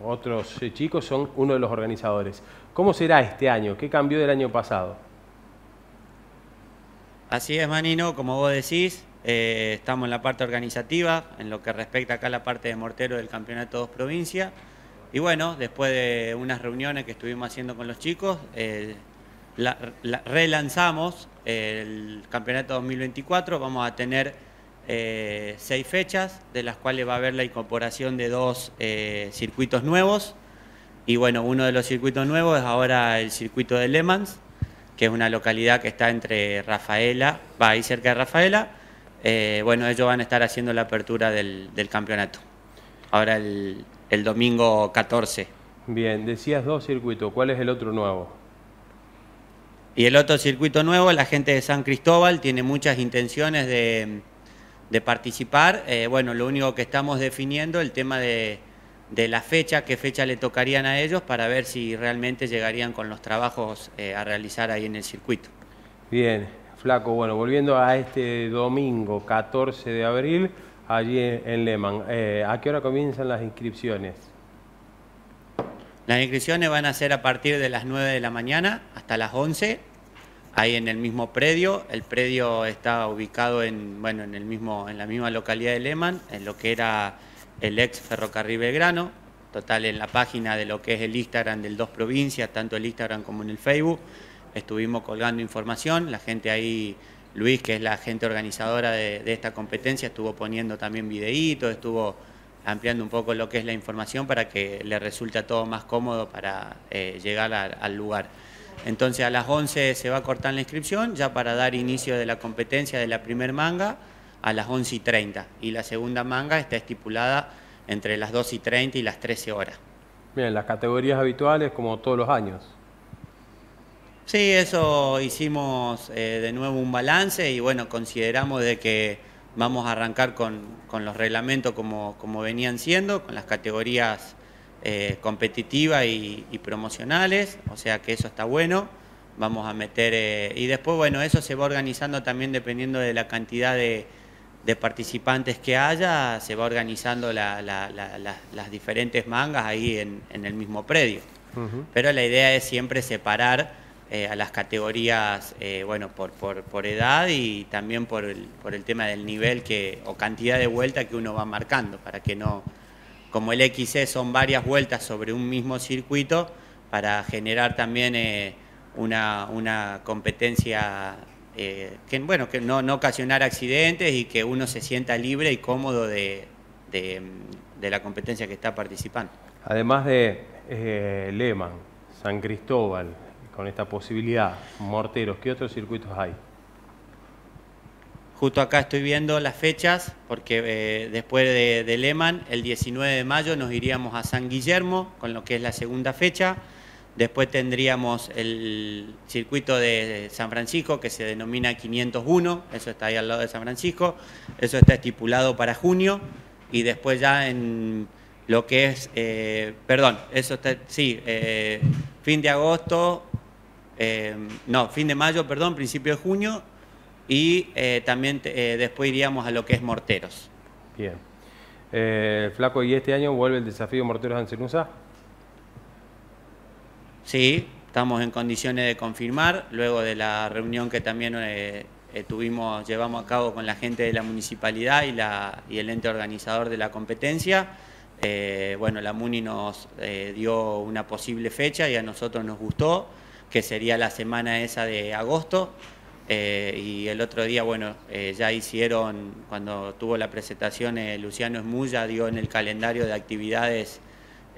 otros eh, chicos son uno de los organizadores. ¿Cómo será este año? ¿Qué cambió del año pasado? Así es, Manino, como vos decís, eh, estamos en la parte organizativa, en lo que respecta acá a la parte de mortero del Campeonato Dos Provincia. Y bueno, después de unas reuniones que estuvimos haciendo con los chicos, la- relanzamos el Campeonato 2024. Vamos a tener eh, seis fechas, de las cuales va a haber la incorporación de dos eh, circuitos nuevos. Y bueno, uno de los circuitos nuevos es ahora el circuito de Le Mans, que es una localidad que está entre Rafaela, va ahí cerca de Rafaela. Eh, bueno, ellos van a estar haciendo la apertura del, del campeonato. Ahora el, el domingo 14. Bien, decías dos circuitos. ¿Cuál es el otro nuevo? Y el otro circuito nuevo, la gente de San Cristóbal tiene muchas intenciones de, de participar. Eh, bueno, lo único que estamos definiendo el tema de, de, la fecha, qué fecha le tocarían a ellos para ver si realmente llegarían con los trabajos eh, a realizar ahí en el circuito. Bien, Flaco, bueno, volviendo a este domingo 14 de abril, allí en, Lehman, eh, ¿a qué hora comienzan las inscripciones? Las inscripciones van a ser a partir de las 9 de la mañana hasta las 11 ahí en el mismo predio. El predio está ubicado en, bueno, en, el mismo, en la misma localidad de Lehman, en lo que era el ex ferrocarril Belgrano. Total, en la página de lo que es el Instagram del Dos Provincias, tanto el Instagram como en el Facebook, estuvimos colgando información. La gente ahí, Luis, que es la gente organizadora de, esta competencia, estuvo poniendo también videitos, estuvo ampliando un poco lo que es la información para que le resulte todo más cómodo para eh, llegar al lugar. Entonces a las 11 se va a cortar la inscripción ya para dar inicio de la competencia de la primer manga a las 11 y 30 y la segunda manga está estipulada entre las 2 y 30 y las 13 horas. Bien, las categorías habituales como todos los años. Sí, eso hicimos eh, de nuevo un balance y bueno, consideramos de que vamos a arrancar con, los reglamentos como, como venían siendo, con las categorías eh, competitivas y, promocionales, o sea que eso está bueno. Vamos a meter, eh, y después, bueno, eso se va organizando también dependiendo de la cantidad de, participantes que haya, se va organizando las diferentes mangas ahí en, el mismo predio. Pero la idea es siempre separar eh, a las categorías, bueno, por, por, edad y también por el, por el tema del nivel que, o cantidad de vuelta que uno va marcando, para que no, como el XC son varias vueltas sobre un mismo circuito, para generar también eh, una, competencia eh, que, bueno, que no, ocasionar accidentes y que uno se sienta libre y cómodo de, la competencia que está participando. Además de eh, San Cristóbal, con esta posibilidad, Morteros, ¿qué otros circuitos hay? Justo acá estoy viendo las fechas, porque eh, después de, de, el 19 de mayo nos iríamos a San Guillermo, con lo que es la segunda fecha. Después tendríamos el circuito de San Francisco, que se denomina 501, eso está ahí al lado de San Francisco. Eso está estipulado para junio. Y después ya en lo que es, eh, perdón, eso está, sí, eh, fin de agosto, no, fin de mayo, perdón, principio de junio y eh, también eh, después iríamos a lo que es morteros. Bien. Eh, Flaco, ¿y este año vuelve el desafío Morteros Ancenusa? Sí, estamos en condiciones de confirmar, luego de la reunión que también tuvimos, llevamos a cabo con la gente de la municipalidad y, la, y el ente organizador de la competencia. bueno, la MUNI nos dio una posible fecha y a nosotros nos gustó, que sería la semana esa de agosto. Eh, y el otro día, bueno, eh, ya hicieron, cuando tuvo la presentación, eh, Luciano Esmulla dio en el calendario de actividades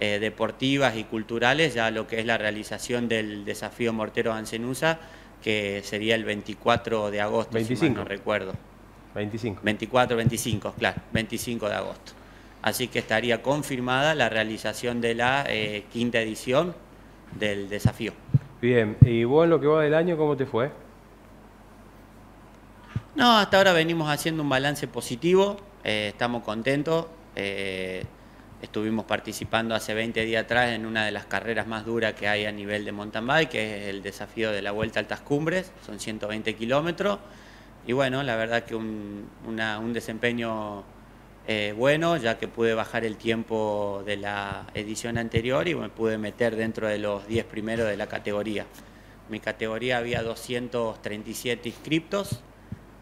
deportivas y culturales ya lo que es la realización del desafío Mortero Ancenusa, que sería el 24 de agosto, 25. no recuerdo. 25. 24, 25, claro, 25 de agosto. Así que estaría confirmada la realización de la quinta edición del desafío. Bien, y vos en lo que va del año, ¿cómo te fue? No, hasta ahora venimos haciendo un balance positivo, eh, estamos contentos. Eh, estuvimos participando hace 20 días atrás en una de las carreras más duras que hay a nivel de mountain bike, que es el desafío de la Vuelta a Altas Cumbres, son 120 kilómetros. Y bueno, la verdad que un, desempeño eh, bueno, ya que pude bajar el tiempo de la edición anterior y me pude meter dentro de los 10 primeros de la categoría. Mi categoría había 237 inscriptos,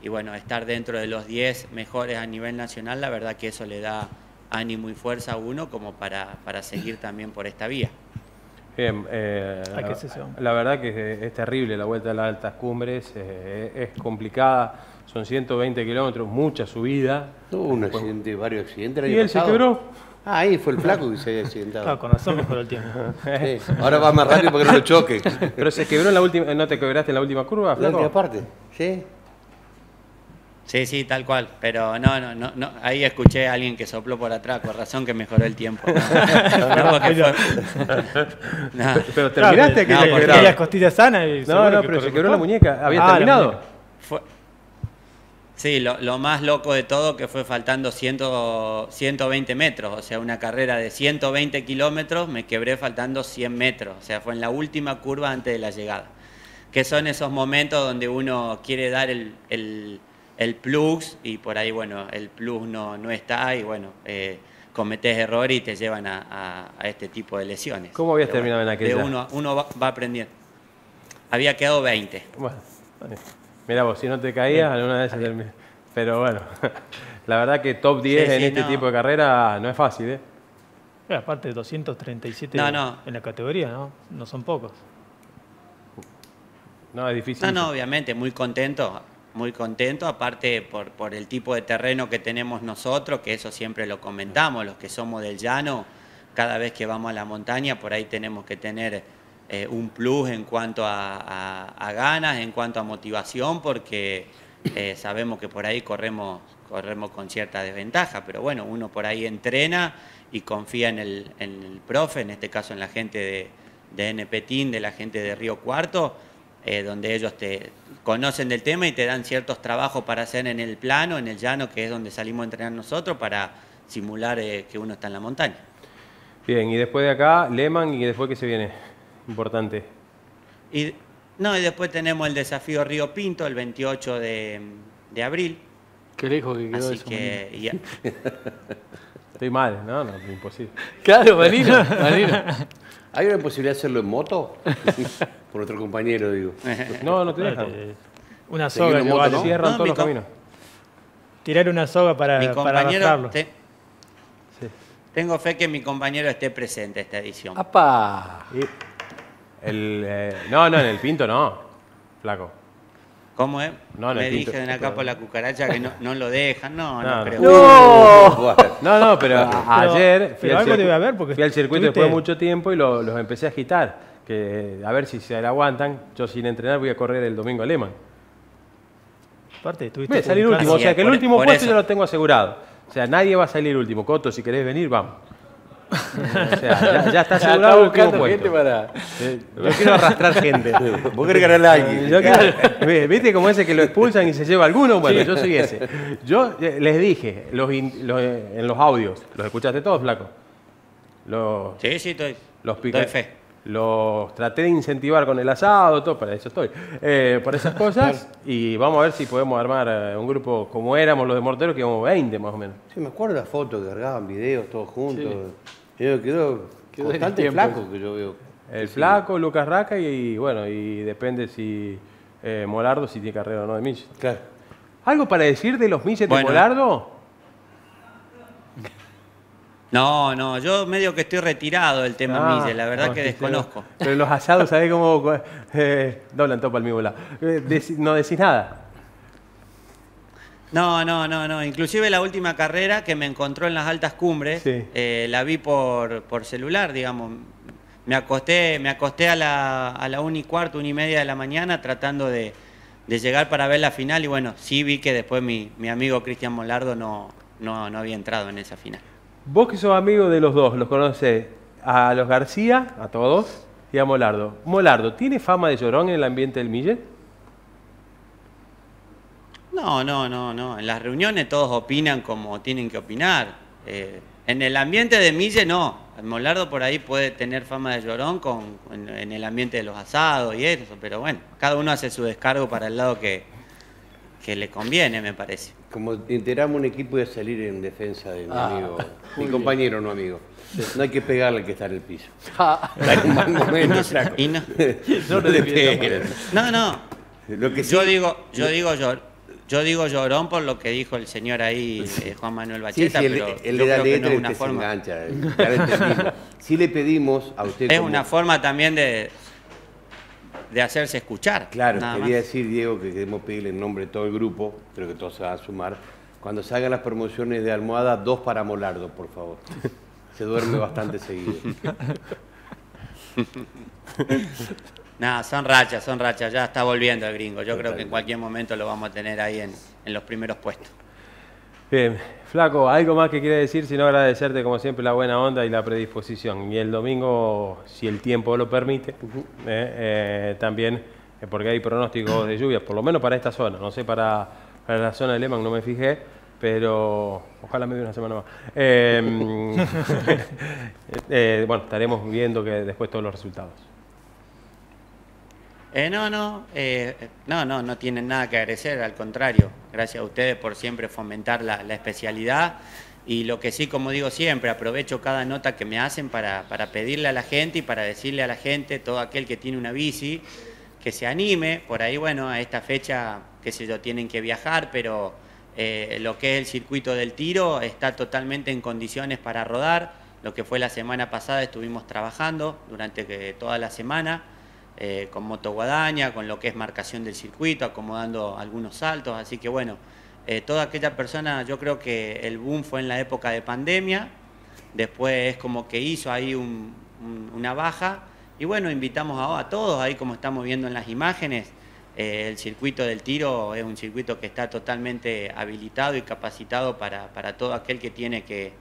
y bueno, estar dentro de los 10 mejores a nivel nacional, la verdad que eso le da ánimo y fuerza a uno como para, para seguir también por esta vía. Bien, eh, la, verdad que es, terrible la vuelta a las altas cumbres, eh, es complicada, son 120 kilómetros, mucha subida. Tuvo un accidente, varios accidentes. ¿Y él se quebró? Ah, ahí fue el flaco que se había accidentado. Claro, con razón mejoró el tiempo. Ahora va más rápido porque no lo choque. Pero se quebró en la última, ¿no te quebraste en la última curva, flaco? La última parte, sí. Sí, sí, tal cual. Pero no, no, no, no. Ahí escuché a alguien que sopló por atrás, con razón que mejoró el tiempo. No, No. Pero terminaste Claro, que porque quebrado. las costillas sanas y No, no, que pero se quebró la muñeca. ¿Había Ah, terminado? Fue- Sí, lo, lo más loco de todo que fue faltando 100, 120 metros, o sea, una carrera de 120 kilómetros, me quebré faltando 100 metros, o sea, fue en la última curva antes de la llegada. Que son esos momentos donde uno quiere dar el, el, el plus y por ahí, bueno, el plus no, no está y bueno, eh, cometes errores y te llevan a, a- a este tipo de lesiones. ¿Cómo habías Pero terminado en de aquella? Uno, uno va, va aprendiendo. Había quedado 20. Bueno, vale. Mirá vos, si no te caías, alguna vez se termina. Pero bueno, la verdad que top 10 Sí, en sí, este no. tipo de carrera no es fácil, ¿eh? Eh, aparte, 237 No, no. en la categoría, ¿no? No son pocos. No, es difícil. No, no, obviamente, muy contento, muy contento, aparte por, por el tipo de terreno que tenemos nosotros, que eso siempre lo comentamos, los que somos del llano, cada vez que vamos a la montaña, por ahí tenemos que tener eh, un plus en cuanto a, a- ganas, en cuanto a motivación, porque eh, sabemos que por ahí corremos, corremos con cierta desventaja, pero bueno, uno por ahí entrena y confía en el, en el profe, en este caso en la gente de, de NP de la gente de Río Cuarto, eh, donde ellos te conocen del tema y te dan ciertos trabajos para hacer en el plano, en el llano, que es donde salimos a entrenar nosotros, para simular eh, que uno está en la montaña. Bien, y después de acá, Lehman, y después que se viene. Importante. Y, no, y después tenemos el desafío Río Pinto, el 28 de, de abril. Qué lejos que quedó Así eso. que, Estoy mal, no, no, imposible. Claro, Manino, Manino. ¿Hay una posibilidad de hacerlo en moto? Por otro compañero, digo. No, no te dejan. Una soga en que moto, vale. ¿no? Cierran No, todos mi los com- caminos. Tirar una soga para, mi para compañero, arrastrarlo. te- tengo fe que mi compañero esté presente esta edición. ¡Apa! El, eh, no, no, en el pinto no. Flaco. ¿Cómo es? No, no, Me dije de acá por la cucaracha que no, no lo dejan. No, no, No, no. No, no, pero ayer fui, pero al algo debe haber, porque fui al circuito tuviste- después de mucho tiempo y lo- los empecé a agitar. Que, a ver si se la aguantan. Yo sin entrenar voy a correr el domingo a Lehman. Aparte, estuviste Voy a salir último, o sea que el por- último por puesto eso. yo lo tengo asegurado. O sea, nadie va a salir último. Coto, si querés venir, vamos. O sea, ya, ya está asegurado el último puesto. para. Yo quiero arrastrar gente. Vos querés ganarle a alguien. Yo quiero- ¿Viste como ese que lo expulsan y se lleva alguno? Bueno, yo soy ese. Yo eh, les dije los in- los, eh, en los audios, ¿los escuchaste todos, flaco? Los, Sí, sí, estoy. los pica- doy fe. Los traté de incentivar con el asado, todo, para eso estoy. Eh, por esas cosas. Y vamos a ver si podemos armar eh, un grupo como éramos los de Morteros, que íbamos 20 más o menos. Sí, me acuerdo de las fotos que cargaban videos todos juntos. Yo el bastante flaco que yo veo. El Sí. flaco, Lucas Raca y, bueno, y depende si eh, Molardo si tiene carrera o no de millas. Claro. ¿Algo para decir de los millas de. Molardo? No, no, yo medio que estoy retirado del tema Ah, Mille, la verdad no, que desconozco. Pero, los asados, ¿sabés cómo eh, doblan todo para el mismo lado? Eh, no decís nada. No, no, no, no. Inclusive la última carrera que me encontró en las altas cumbres, Sí. eh, la vi por, por celular, digamos. Me acosté, me acosté a la, a la una y cuarto, una y media de la mañana tratando de, de llegar para ver la final y bueno, sí vi que después mi, mi amigo Cristian Molardo no, no, no había entrado en esa final. Vos que sos amigo de los dos, los conocés a los García, a todos, y a Molardo. Molardo, ¿tiene fama de llorón en el ambiente del Millet? No, no, no, no. En las reuniones todos opinan como tienen que opinar. Eh, en el ambiente de Mille no. Molardo por ahí puede tener fama de llorón con, en, en el ambiente de los asados y eso, pero bueno, cada uno hace su descargo para el lado que, que le conviene, me parece. Como integramos un equipo y a salir en defensa de mi Ah, amigo, mi bien. compañero, no amigo. No hay que pegarle que está en el piso. Ah. Está en un mal momento, flaco. Y no, No le pegues. no, no. Lo que sí- yo digo, yo digo llor- yo digo llorón por lo que dijo el señor ahí, eh, Juan Manuel Sí, Bacheta, sí, él, pero él yo creo que no y es una se forma. engancha. Ya entendimos. Sí le pedimos a usted Es como- una forma también de, de hacerse escuchar. Claro, quería más. decir, Diego, que queremos pedirle en nombre de todo el grupo, creo que todos se van a sumar. Cuando salgan las promociones de almohada, dos para Molardo, por favor. Se duerme bastante seguido. Nada, son rachas, son rachas. Ya está volviendo el gringo. Yo creo que en cualquier momento lo vamos a tener ahí en, en los primeros puestos. Bien, Flaco, algo más que quiere decir, sino agradecerte como siempre la buena onda y la predisposición. Y el domingo, si el tiempo lo permite, eh, eh, también, eh, porque hay pronósticos de lluvias, por lo menos para esta zona, no sé para, para la zona de Lehmann, no me fijé, pero ojalá me dé una semana más. Em, bueno, estaremos viendo que después todos los resultados. Eh, no, no, eh, no, no, no tienen nada que agradecer, al contrario. Gracias a ustedes por siempre fomentar la, especialidad. Y lo que sí, como digo siempre, aprovecho cada nota que me hacen para, pedirle a la gente y para decirle a la gente, todo aquel que tiene una bici, que se anime. Por ahí, bueno, a esta fecha, qué sé yo, tienen que viajar, pero eh, lo que es el circuito del tiro está totalmente en condiciones para rodar. Lo que fue la semana pasada estuvimos trabajando durante toda la semana eh, con moto guadaña, con lo que es marcación del circuito, acomodando algunos saltos. Así que bueno, eh, toda aquella persona, yo creo que el boom fue en la época de pandemia, después es como que hizo ahí un- un- una baja. Y bueno, invitamos a, todos, ahí como estamos viendo en las imágenes, eh, el circuito del tiro es un circuito que está totalmente habilitado y capacitado para todo aquel que tiene que,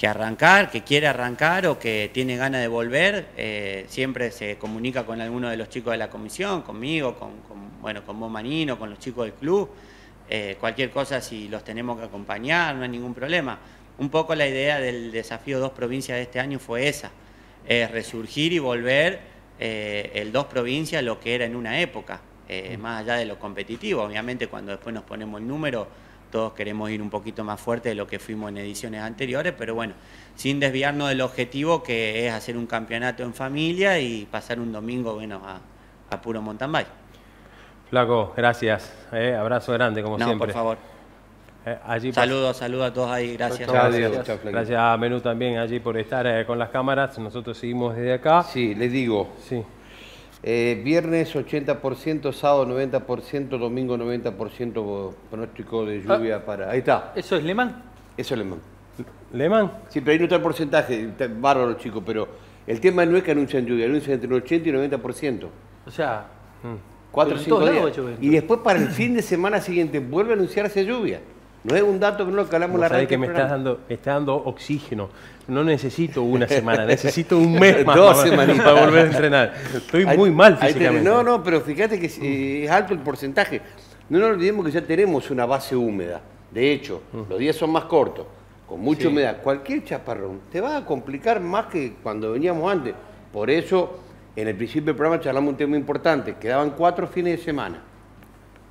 que arrancar, que quiere arrancar o que tiene ganas de volver. eh, siempre se comunica con alguno de los chicos de la comisión, conmigo, con, con, bueno, con Mo Manino, con los chicos del club. Eh, cualquier cosa, si los tenemos que acompañar, no hay ningún problema. Un poco la idea del desafío Dos Provincias de este año fue esa, es resurgir y volver eh, el Dos Provincias lo que era en una época, eh, más allá de lo competitivo. Obviamente cuando después nos ponemos el número, todos queremos ir un poquito más fuerte de lo que fuimos en ediciones anteriores, pero bueno, sin desviarnos del objetivo que es hacer un campeonato en familia y pasar un domingo bueno, a, a puro mountain bike. Flaco, gracias. eh, abrazo grande, como No, siempre. por favor. Eh, allí Saludos, saludos a todos ahí, gracias. Gracias, gracias a Menú también allí por estar eh, con las cámaras. Nosotros seguimos desde acá. Sí, les digo. Sí. Eh, viernes 80%, sábado 90%, domingo 90% pronóstico de lluvia para... Ahí está. ¿Eso es Lehmann? Eso es Lehmann. ¿Lehmann? Sí, pero ahí no está el porcentaje, está bárbaro chicos, pero el tema no es que anuncian lluvia, anuncian entre un 80 y 90%. O sea, Cuatro o pero en cinco todos días. lados llueve. Y después para el fin de semana siguiente vuelve a anunciarse lluvia. No es un dato que no lo calamos la radio. que me estás dando, me está dando oxígeno. No necesito una semana, necesito un mes más Dos para, semanitas. para volver a entrenar. Estoy muy mal físicamente. No, no, pero fíjate que es, eh, es alto el porcentaje. No nos olvidemos que ya tenemos una base húmeda. De hecho, los días son más cortos, con mucha Sí. humedad. Cualquier chaparrón te va a complicar más que cuando veníamos antes. Por eso, en el principio del programa charlamos un tema importante. Quedaban cuatro fines de semana.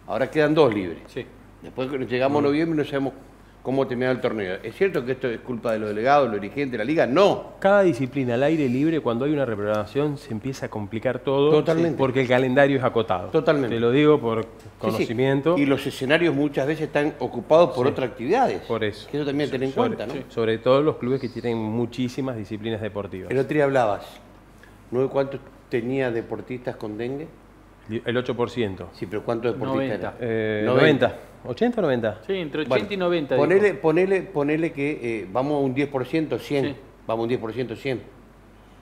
Ahora quedan dos libres. Sí. Después que llegamos a noviembre no sabemos cómo terminar el torneo. ¿Es cierto que esto es culpa de los delegados, de los dirigentes de la liga? No. Cada disciplina al aire libre, cuando hay una reprogramación, se empieza a complicar todo. Totalmente. Porque el calendario es acotado. Totalmente. Te lo digo por Sí, sí. conocimiento. Y los escenarios muchas veces están ocupados por Sí. otras actividades. Por eso. Que eso también hay que tener en sobre, cuenta, ¿no? sobre todo los clubes que tienen muchísimas disciplinas deportivas. El otro día hablabas, ¿no? ¿Cuántos tenía deportistas con dengue? El 8%. Sí, pero ¿cuántos deportistas 90. eran? Eh, 90. 90. ¿80 o 90? Sí, entre 80 Bueno, y 90. dijo. Ponele, ponele, ponele que eh, vamos a un 10%, 100. Sí. Vamos a un 10%, 100.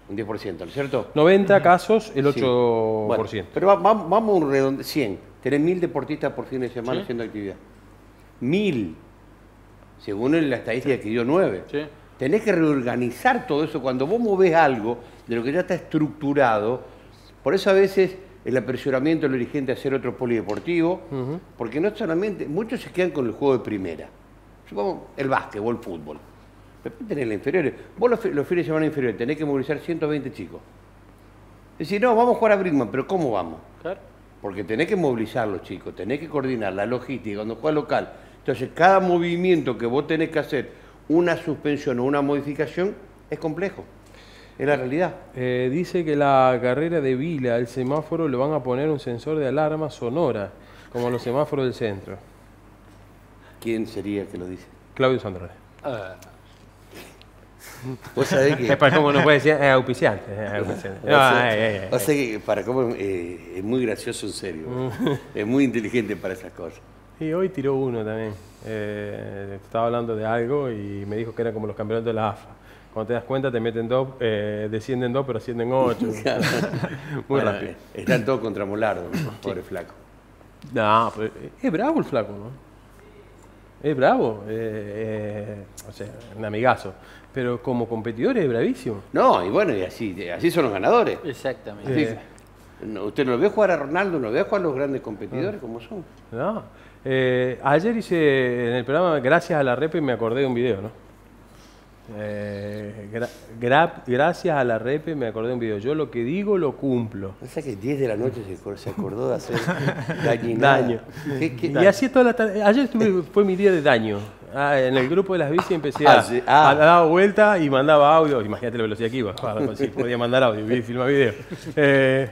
Un 10%, ¿no es cierto? 90 casos, el 8%. Sí. Bueno, pero va- va- vamos a un redondo, 100. Tenés mil deportistas por fin de semana Sí. haciendo actividad. Mil. Según la estadística que dio 9. Sí. Tenés que reorganizar todo eso. Cuando vos movés algo de lo que ya está estructurado, por eso a veces el apresuramiento del dirigente a hacer otro polideportivo, porque no solamente, muchos se quedan con el juego de primera. Supongamos el básquetbol, el fútbol. Después tenés la inferiores. Vos los, los fines de semana inferiores tenés que movilizar 120 chicos. Decir, no, vamos a jugar a Brinkman, pero ¿cómo vamos? Claro. Porque tenés que movilizar los chicos, tenés que coordinar la logística cuando juega local. Entonces, cada movimiento que vos tenés que hacer, una suspensión o una modificación, es complejo. Es la realidad. Eh, dice que la carrera de Vila, al semáforo, le van a poner un sensor de alarma sonora, como los semáforos del centro. ¿Quién sería que lo dice? Claudio Sandrone. Ah, Vos sabés que... Es para como no puede decir, es auspiciante. es auspiciante. No, O sea, ay, ay, ay. o sea que para cómo eh, es muy gracioso en serio. es muy inteligente para esas cosas. Y hoy tiró uno también. Eh, estaba hablando de algo y me dijo que era como los campeonatos de la AFA. Cuando te das cuenta te meten dos, eh, descienden dos, pero ascienden ocho. Muy Bueno, rápido. eh, Están todos contra Molardo, pobre flaco. No, pero es bravo el flaco, ¿no? es bravo, eh, eh, o sea, un amigazo. Pero como competidor es bravísimo. No, y bueno, y así, así son los ganadores. Exactamente. Así- no, ¿Usted no lo ve jugar a Ronaldo, no lo ve jugar a los grandes competidores como son? No. Eh, ayer hice en el programa, gracias a la repe, me acordé de un video, ¿no? Eh, gra- gra- gracias a la repe me acordé de un video. Yo lo que digo lo cumplo. O sea que 10 de la noche se acor- se acordó de hacer. Daño. ¿Qué- qué- Y así toda la tarde. Ayer estuve- fue mi día de daño. Ah, en el grupo de las bici empecé a, Ah, sí. Ah. a dar vuelta y mandaba audio. Imagínate la velocidad que iba. Sí, podía mandar audio, filmar video. Eh,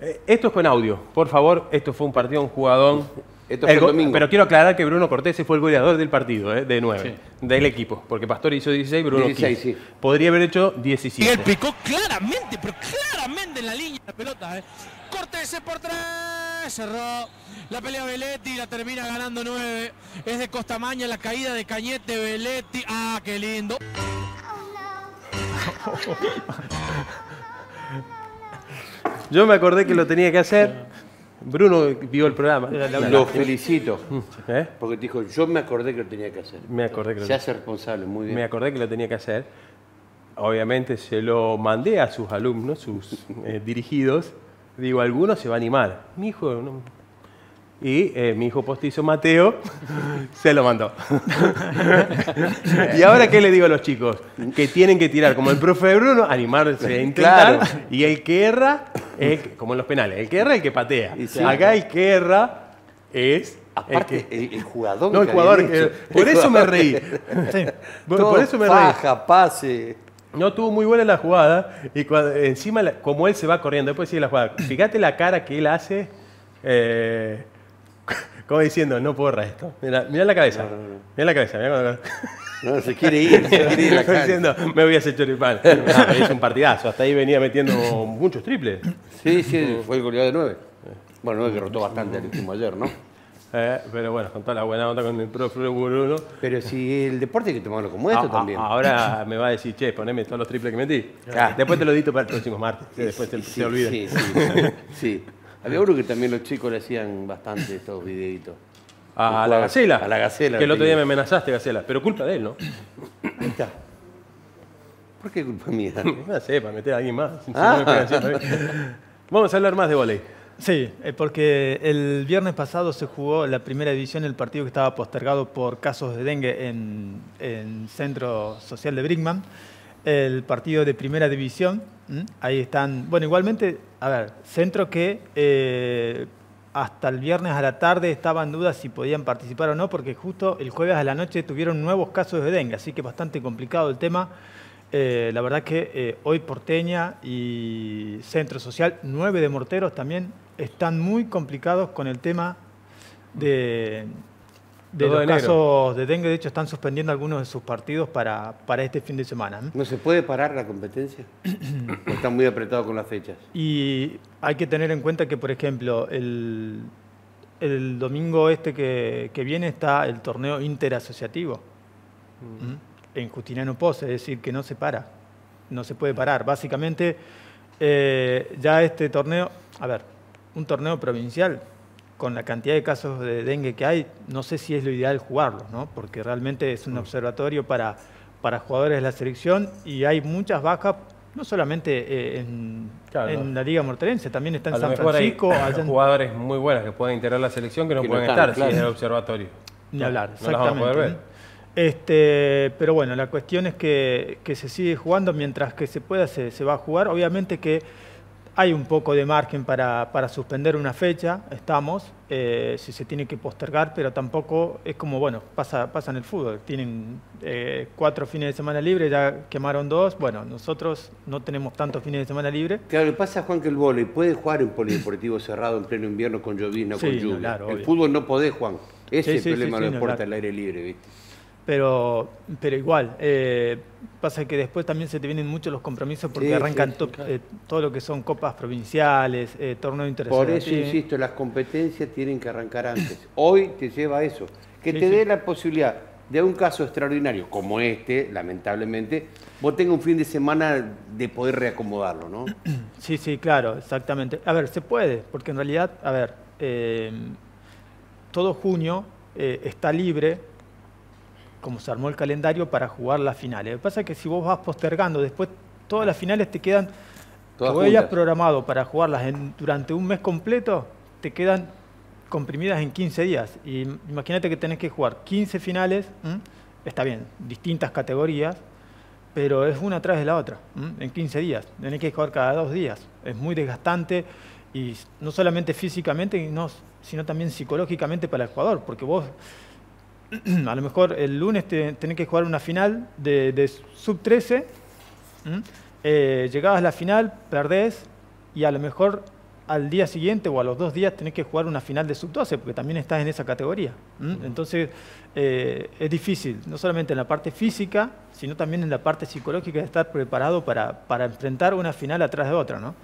eh, esto es con audio. Por favor, esto fue un partido, un jugadón. Esto fue el go- domingo. Pero quiero aclarar que Bruno Cortés fue el goleador del partido, eh, de 9, del equipo. Porque Pastor hizo 16, Bruno 16, 15. sí. Podría haber hecho Y 17. él picó claramente, pero claramente en la línea la pelota. ¿eh? Cortés por tres. Cerró la pelea Veletti, la termina ganando nueve. Es de Costamaña la caída de Cañete Veletti. Ah, qué lindo. Yo me acordé que lo tenía que hacer. Bruno vio el programa. Lo felicito. ¿Eh? Porque te dijo, yo me acordé que lo tenía que hacer. Me acordé que lo Se hace responsable, muy bien. Me acordé que lo tenía que hacer. Obviamente se lo mandé a sus alumnos, sus eh, dirigidos. Digo, alguno se va a animar. Mi hijo, no. Y eh, mi hijo postizo Mateo se lo mandó. y ahora, ¿qué le digo a los chicos? Que tienen que tirar, como el profe Bruno, animarse a intentar. Claro. Y el que erra, es el que- como en los penales, el que erra es el que patea. Sí. Acá el que erra es. Aparte, el, el, el jugador. No, el que jugador, eh, por El eso me reí. que- Por- Todo por eso me reí. faja, pase. No tuvo muy buena la jugada y cuando- encima, como él se va corriendo, después sigue la jugada. Fíjate la cara que él hace, eh, como diciendo, no puedo errar esto. Mira, la cabeza, mira la cabeza. Cuando- No, se quiere ir, se quiere ir la diciendo, me voy a hacer choripán. No, es un partidazo, hasta ahí venía metiendo muchos triples. Sí, sí, fue el goleador de 9. Bueno, 9 que rotó bastante al último ayer, ¿no? Eh, pero bueno, con toda la buena onda con el profe Bruno. Pero si el deporte hay que tomarlo como esto Ah, también. ah, Ahora me va a decir, che, poneme todos los triples que metí. Ah. Después te lo dito para el próximo martes, después Sí, olvida. Sí, sí, sí. Había uno que también los chicos le hacían bastante estos videitos. A El la Gacela. A la Gacela. Que el otro día me amenazaste, Gacela. Pero culpa de él, ¿no? Ahí está. ¿Por qué culpa mía? No sé, para meter a alguien más. Ah. a. Vamos a hablar más de volei. Sí, eh, porque el viernes pasado se jugó la primera división, el partido que estaba postergado por casos de dengue en el Centro Social de Brickman. El partido de primera división, ahí están, bueno, igualmente, a ver, centro que eh, hasta el viernes a la tarde estaba en duda si podían participar o no, porque justo el jueves a la noche tuvieron nuevos casos de dengue, así que bastante complicado el tema. Eh, la verdad que eh, hoy Porteña y Centro Social, 9 de Morteros también, están muy complicados con el tema de, de los de casos de dengue. De hecho, están suspendiendo algunos de sus partidos para, para este fin de semana. ¿eh? ¿No se puede parar la competencia? ¿O está muy apretado con las fechas? Y hay que tener en cuenta que, por ejemplo, el, el domingo este que, que viene está el torneo interasociativo ¿m? en Justiniano Pose, es decir, que no se para, no se puede parar. Básicamente, eh, ya este torneo, a ver, un torneo provincial, con la cantidad de casos de dengue que hay, no sé si es lo ideal jugarlo, ¿no? porque realmente es un observatorio para, para jugadores de la selección y hay muchas bajas, no solamente eh, en, Claro, en no. la Liga Morterense, también está en San hay Francisco. en- jugadores muy buenos que pueden integrar la selección que no Que no pueden están, estar claro. si es el observatorio. Ni hablar, No las vamos a exactamente. poder ver. Este, pero bueno, la cuestión es que, que se sigue jugando mientras que se pueda, se, se va a jugar. Obviamente que hay un poco de margen para, para suspender una fecha, estamos, eh, si se tiene que postergar, pero tampoco es como, bueno, pasa, pasa en el fútbol. Tienen eh, cuatro fines de semana libres, ya quemaron dos. Bueno, nosotros no tenemos tantos fines de semana libres. Claro, lo que pasa, Juan, que el vóley puede jugar en polideportivo cerrado en pleno invierno con llovizna o Sí, con lluvia. hablar, el obvio. fútbol no podés, Juan. Ese Sí, es el problema sí, de ni los deportes hablar. al aire libre, ¿viste? Pero, pero igual, eh, pasa que después también se te vienen muchos los compromisos porque Sí, arrancan sí, to- sí, claro. eh, todo lo que son copas provinciales, eh, torneos Por interesantes. eso insisto, las competencias tienen que arrancar antes. Hoy te lleva a eso. Que te dé la posibilidad de un caso extraordinario como este, lamentablemente, vos tengas un fin de semana de poder reacomodarlo, ¿no? Sí, sí, claro, exactamente. A ver, se puede, porque en realidad, a ver, eh, todo junio eh, está libre como se armó el calendario para jugar las finales. Lo que pasa es que si vos vas postergando, después todas las finales te quedan, Todas que vos hayas programado para jugarlas en- durante un mes completo, te quedan comprimidas en 15 días. Y imagínate que tenés que jugar 15 finales, ¿m? está bien, distintas categorías, pero es una atrás de la otra, ¿m? en 15 días. Tenés que jugar cada dos días. Es muy desgastante y no solamente físicamente, sino también psicológicamente para el jugador, porque vos a lo mejor el lunes te- tenés que jugar una final de, de sub-13, ¿m? Eh, llegabas a la final, perdés, y a lo mejor al día siguiente o a los dos días tenés que jugar una final de sub-12, porque también estás en esa categoría. Entonces eh, es difícil, no solamente en la parte física, sino también en la parte psicológica de estar preparado para, para enfrentar una final atrás de otra. ¿no?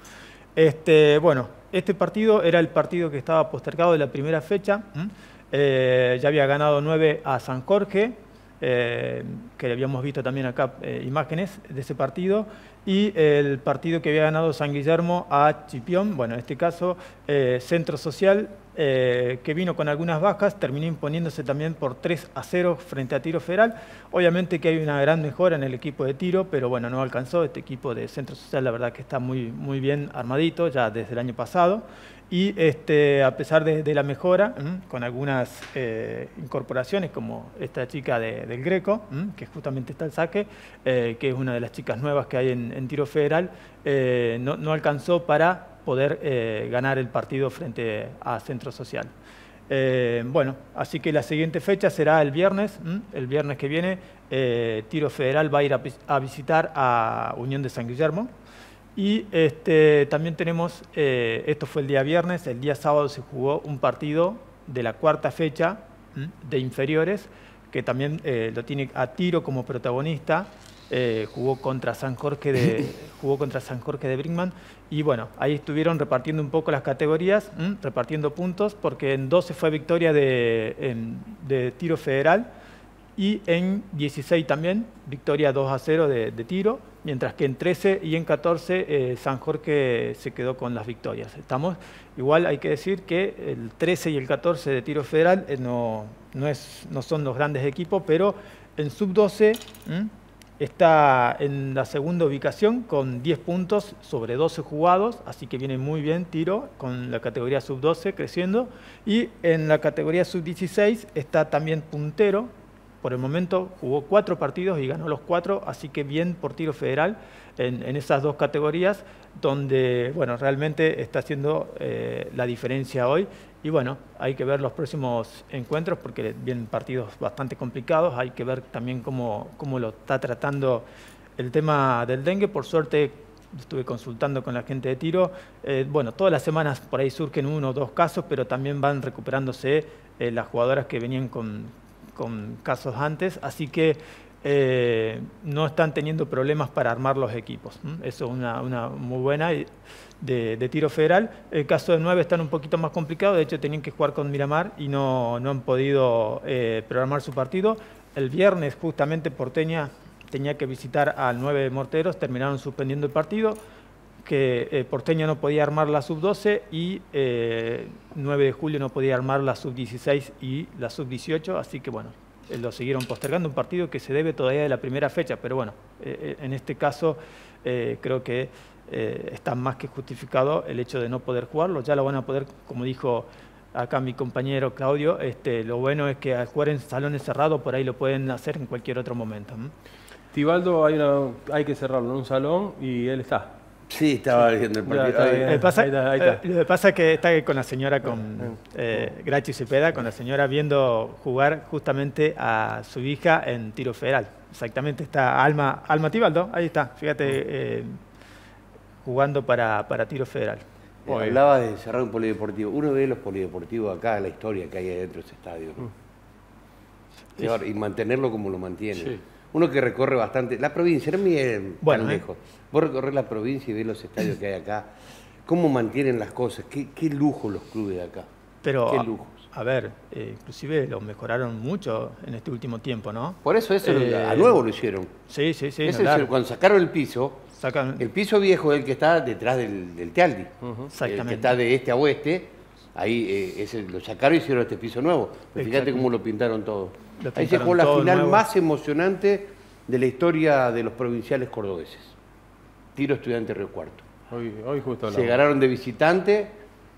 Este, bueno, este partido era el partido que estaba postergado de la primera fecha. Eh, ya había ganado 9 a San Jorge, eh, que habíamos visto también acá eh, imágenes de ese partido, y el partido que había ganado San Guillermo a Chipión, bueno, en este caso eh, Centro Social, eh, que vino con algunas bajas, terminó imponiéndose también por 3 a 0 frente a Tiro Federal. Obviamente que hay una gran mejora en el equipo de tiro, pero bueno, no alcanzó. Este equipo de Centro Social, la verdad que está muy, muy bien armadito ya desde el año pasado. Y este, a pesar de, de la mejora, ¿m? con algunas eh, incorporaciones, como esta chica de- del Greco, ¿m? que justamente está el saque, eh, que es una de las chicas nuevas que hay en, en tiro federal, eh, no, no alcanzó para poder ganar el partido frente a Centro Social. Bueno, así que la siguiente fecha será el viernes. ¿m? El viernes que viene, Tiro Federal va a ir a visitar a Unión de San Guillermo. Y este, también tenemos, eh, esto fue el día viernes, el día sábado se jugó un partido de la cuarta fecha de inferiores, que también eh, lo tiene a tiro como protagonista. eh, jugó contra San Jorge de jugó contra San Jorge de Brinkman y bueno ahí estuvieron repartiendo un poco las categorías ¿m? repartiendo puntos porque en 12 fue victoria de, en- de tiro federal y en 16 también, victoria 2 a 0 de, tiro, mientras que en 13 y en 14 eh, San Jorge se quedó con las victorias. Estamos, igual hay que decir que el 13 y el 14 de tiro federal eh, no, no, es, no son los grandes equipos, pero en sub-12 está en la segunda ubicación con 10 puntos sobre 12 jugados, así que viene muy bien tiro con la categoría sub-12 creciendo. Y en la categoría sub-16 está también puntero, por el momento jugó cuatro partidos y ganó los cuatro, así que bien por tiro federal en, esas dos categorías, donde bueno, realmente está haciendo eh, la diferencia hoy. Y bueno, hay que ver los próximos encuentros porque vienen partidos bastante complicados, hay que ver también cómo, cómo lo está tratando el tema del dengue. Por suerte estuve consultando con la gente de tiro. Eh, bueno, todas las semanas por ahí surgen uno o dos casos, pero también van recuperándose eh, las jugadoras que venían con, con casos antes, así que eh, no están teniendo problemas para armar los equipos. Eso es una, muy buena y- de, de tiro federal. El caso de 9 están un poquito más complicado, de hecho tenían que jugar con Miramar y no, no han podido eh, programar su partido. El viernes justamente Porteña tenía que visitar al 9 Morteros, terminaron suspendiendo el partido que eh, Porteña no podía armar la sub-12 y eh, 9 de julio no podía armar la sub-16 y la sub-18, así que bueno, eh, lo siguieron postergando, un partido que se debe todavía de la primera fecha, pero bueno, eh, en este caso creo que está más que justificado el hecho de no poder jugarlo, ya lo van a poder, como dijo acá mi compañero Claudio, este, lo bueno es que al jugar en salones cerrados por ahí lo pueden hacer en cualquier otro momento. Tibaldo hay, una- hay que cerrarlo en un salón y él está. Sí, estaba viendo el partido. Lo que pasa, Ahí está, ahí está. eh, lo que pasa es que está con la señora, con eh, Grachi Cepeda, con la señora viendo jugar justamente a su hija en tiro federal. Exactamente, está Alma, Alma Tibaldo, ahí está, fíjate, eh, jugando para, para tiro federal. Eh, Hablaba de cerrar un polideportivo. Uno ve los polideportivos acá, la historia que hay adentro de ese estadio. ¿no? Y ahora- Y mantenerlo como lo mantiene. Sí. Uno que recorre bastante. La provincia, no me Bueno, tan ¿eh? lejos. Vos recorres la provincia y ves los estadios que hay acá. ¿Cómo mantienen las cosas? ¿Qué, qué lujo los clubes de acá? Pero, ¿Qué a- lujo? a, ver, eh, inclusive lo mejoraron mucho en este último tiempo, ¿no? Por eso eso Eh, a nuevo lo hicieron. Sí, sí, sí. Ese no, es el- claro. cuando sacaron el piso, Sacan- el piso viejo es el que está detrás del, del Tealdi. El que Exactamente. está de este a oeste. ahí eh, ese, lo sacaron y hicieron este piso nuevo. Fíjate cómo lo pintaron todo. Ahí se jugó la final nuevo. más emocionante de la historia de los provinciales cordobeses. Tiro Estudiante Río Cuarto. Hoy, hoy justo Se ganaron de visitante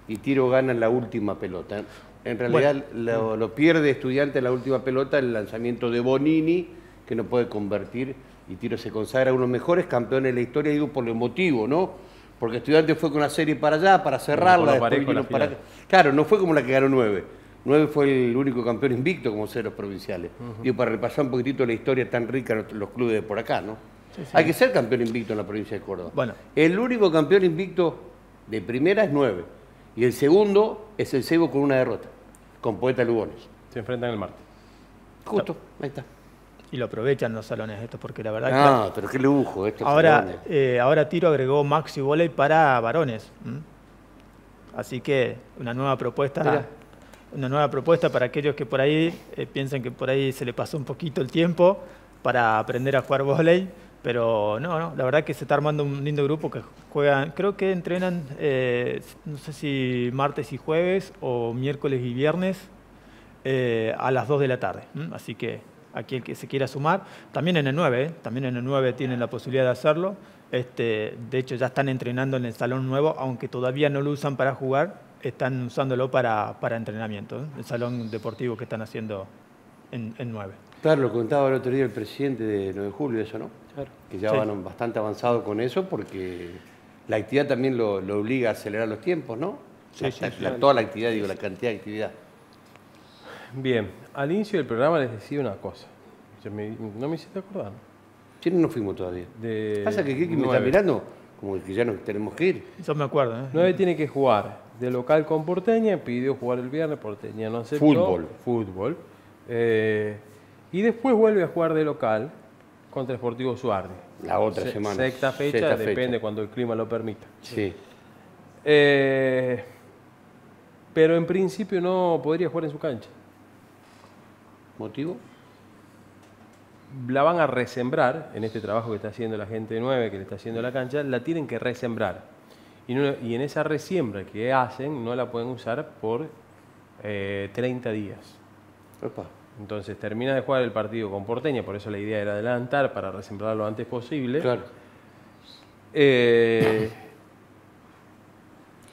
y Tiro gana en la última pelota. En realidad lo, lo pierde Estudiante en la última pelota el lanzamiento de Bonini, que no puede convertir, y Tiro se consagra uno de los mejores campeones de la historia, digo por lo emotivo, ¿no? Porque Estudiante fue con una serie para allá, para cerrarla, después vino para. Claro, no fue como la que ganó nueve. Nueve fue el único campeón invicto como ser los provinciales. Digo, para repasar un poquitito la historia tan rica de los clubes de por acá, ¿no? Sí, sí. Hay que ser campeón invicto en la provincia de Córdoba. Bueno. El único campeón invicto de primera es 9. Y el segundo es el Cebo con una derrota, con Poeta Lugones. Se enfrentan el martes. Justo, ahí está. Y lo aprovechan los salones estos, porque la verdad Ah, que... pero qué lujo estos Ahora, eh, ahora Tiro agregó Maxi Volley para varones. Así que una nueva propuesta. Una nueva propuesta para aquellos que por ahí eh, piensan que por ahí se le pasó un poquito el tiempo para aprender a jugar volley. Pero no, no, la verdad que se está armando un lindo grupo que juegan, creo que entrenan, eh, no sé si martes y jueves o miércoles y viernes eh, a las 2 de la tarde. Así que aquí el que se quiera sumar, también en el 9, ¿eh? también en el 9 tienen la posibilidad de hacerlo. Este, de hecho, ya están entrenando en el salón nuevo, aunque todavía no lo usan para jugar, están usándolo para, para entrenamiento, ¿eh? el salón deportivo que están haciendo en, en 9. Claro, lo contaba el otro día el presidente de 9 de julio, eso, ¿no? Claro. Que ya Sí. van bastante avanzados con eso porque la actividad también lo, lo obliga a acelerar los tiempos, ¿no? Sí, La- sí, la- sí. la- toda la actividad, digo, la cantidad de actividad. Bien, al inicio del programa les decía una cosa. Se me- no me hiciste acordar. Sí, no nos fuimos todavía. De Pasa que Kiki me está mirando como que ya nos tenemos que ir. Yo me acuerdo. ¿eh? 9 tiene que jugar de local con Porteña, pidió jugar el viernes, Porteña no aceptó. Fútbol. Fútbol. Eh, y después vuelve a jugar de local contra Sportivo Suardi. La otra Se- semana. Sexta fecha, Sexta fecha. depende cuando el clima lo permita. Sí. Eh, pero en principio no podría jugar en su cancha. ¿Motivo? La van a resembrar en este trabajo que está haciendo la gente 9, que le está haciendo la cancha, la tienen que resembrar. Y, no- y en esa resiembra que hacen no la pueden usar por eh, 30 días. Opa. Entonces termina de jugar el partido con Porteña, por eso la idea era adelantar para resembrar lo antes posible. Claro. Eh,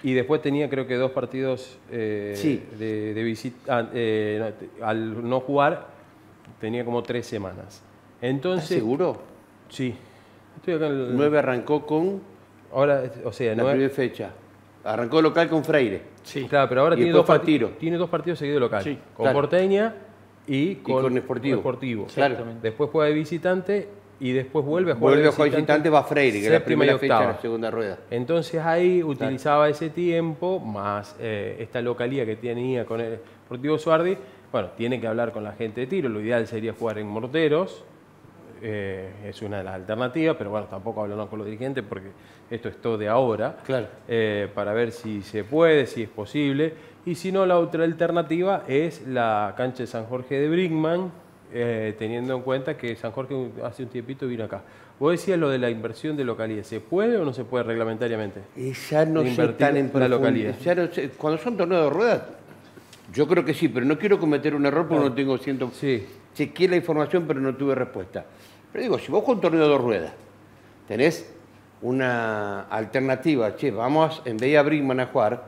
y después tenía creo que dos partidos eh, Sí. de, de visita. ah, eh, al no jugar tenía como tres semanas. Entonces, ¿Estás seguro? Sí. Estoy acá en el- 9 arrancó con Ahora, o sea, la primera fecha. Arrancó local con Freire. Sí. Claro, pero ahora Y tiene dos, fue a parti- tiro. tiene dos partidos seguidos local. Sí, con claro. Porteña y con, con Sportivo. Sportivo. Claro. Después juega de visitante y después vuelve a jugar Vuelve de a jugar visitante, va Freire, que es la primera y fecha de la segunda rueda. Entonces ahí utilizaba ese tiempo, más eh, esta localía que tenía con el Sportivo Suardi. Bueno, tiene que hablar con la gente de tiro. Lo ideal sería jugar en morteros. Eh, es una de las alternativas, pero bueno, tampoco hablamos con los dirigentes porque esto es todo de ahora. Claro. eh, para ver si se puede, si es posible. Y si no, la otra alternativa es la cancha de San Jorge de Brinkman, eh, teniendo en cuenta que San Jorge hace un tiempito vino acá. Vos decías lo de la inversión de localidad. ¿Se puede o no se puede reglamentariamente? Y ya no invertir tan en la localidad. Ya no sé. Cuando son torneos de ruedas, yo creo que sí, pero no quiero cometer un error porque no tengo ciento. Sí. Chequeé la información, pero no tuve respuesta. Pero digo, si vos con torneo de dos ruedas tenés una alternativa, che, vamos en vez de a Brinkman a jugar,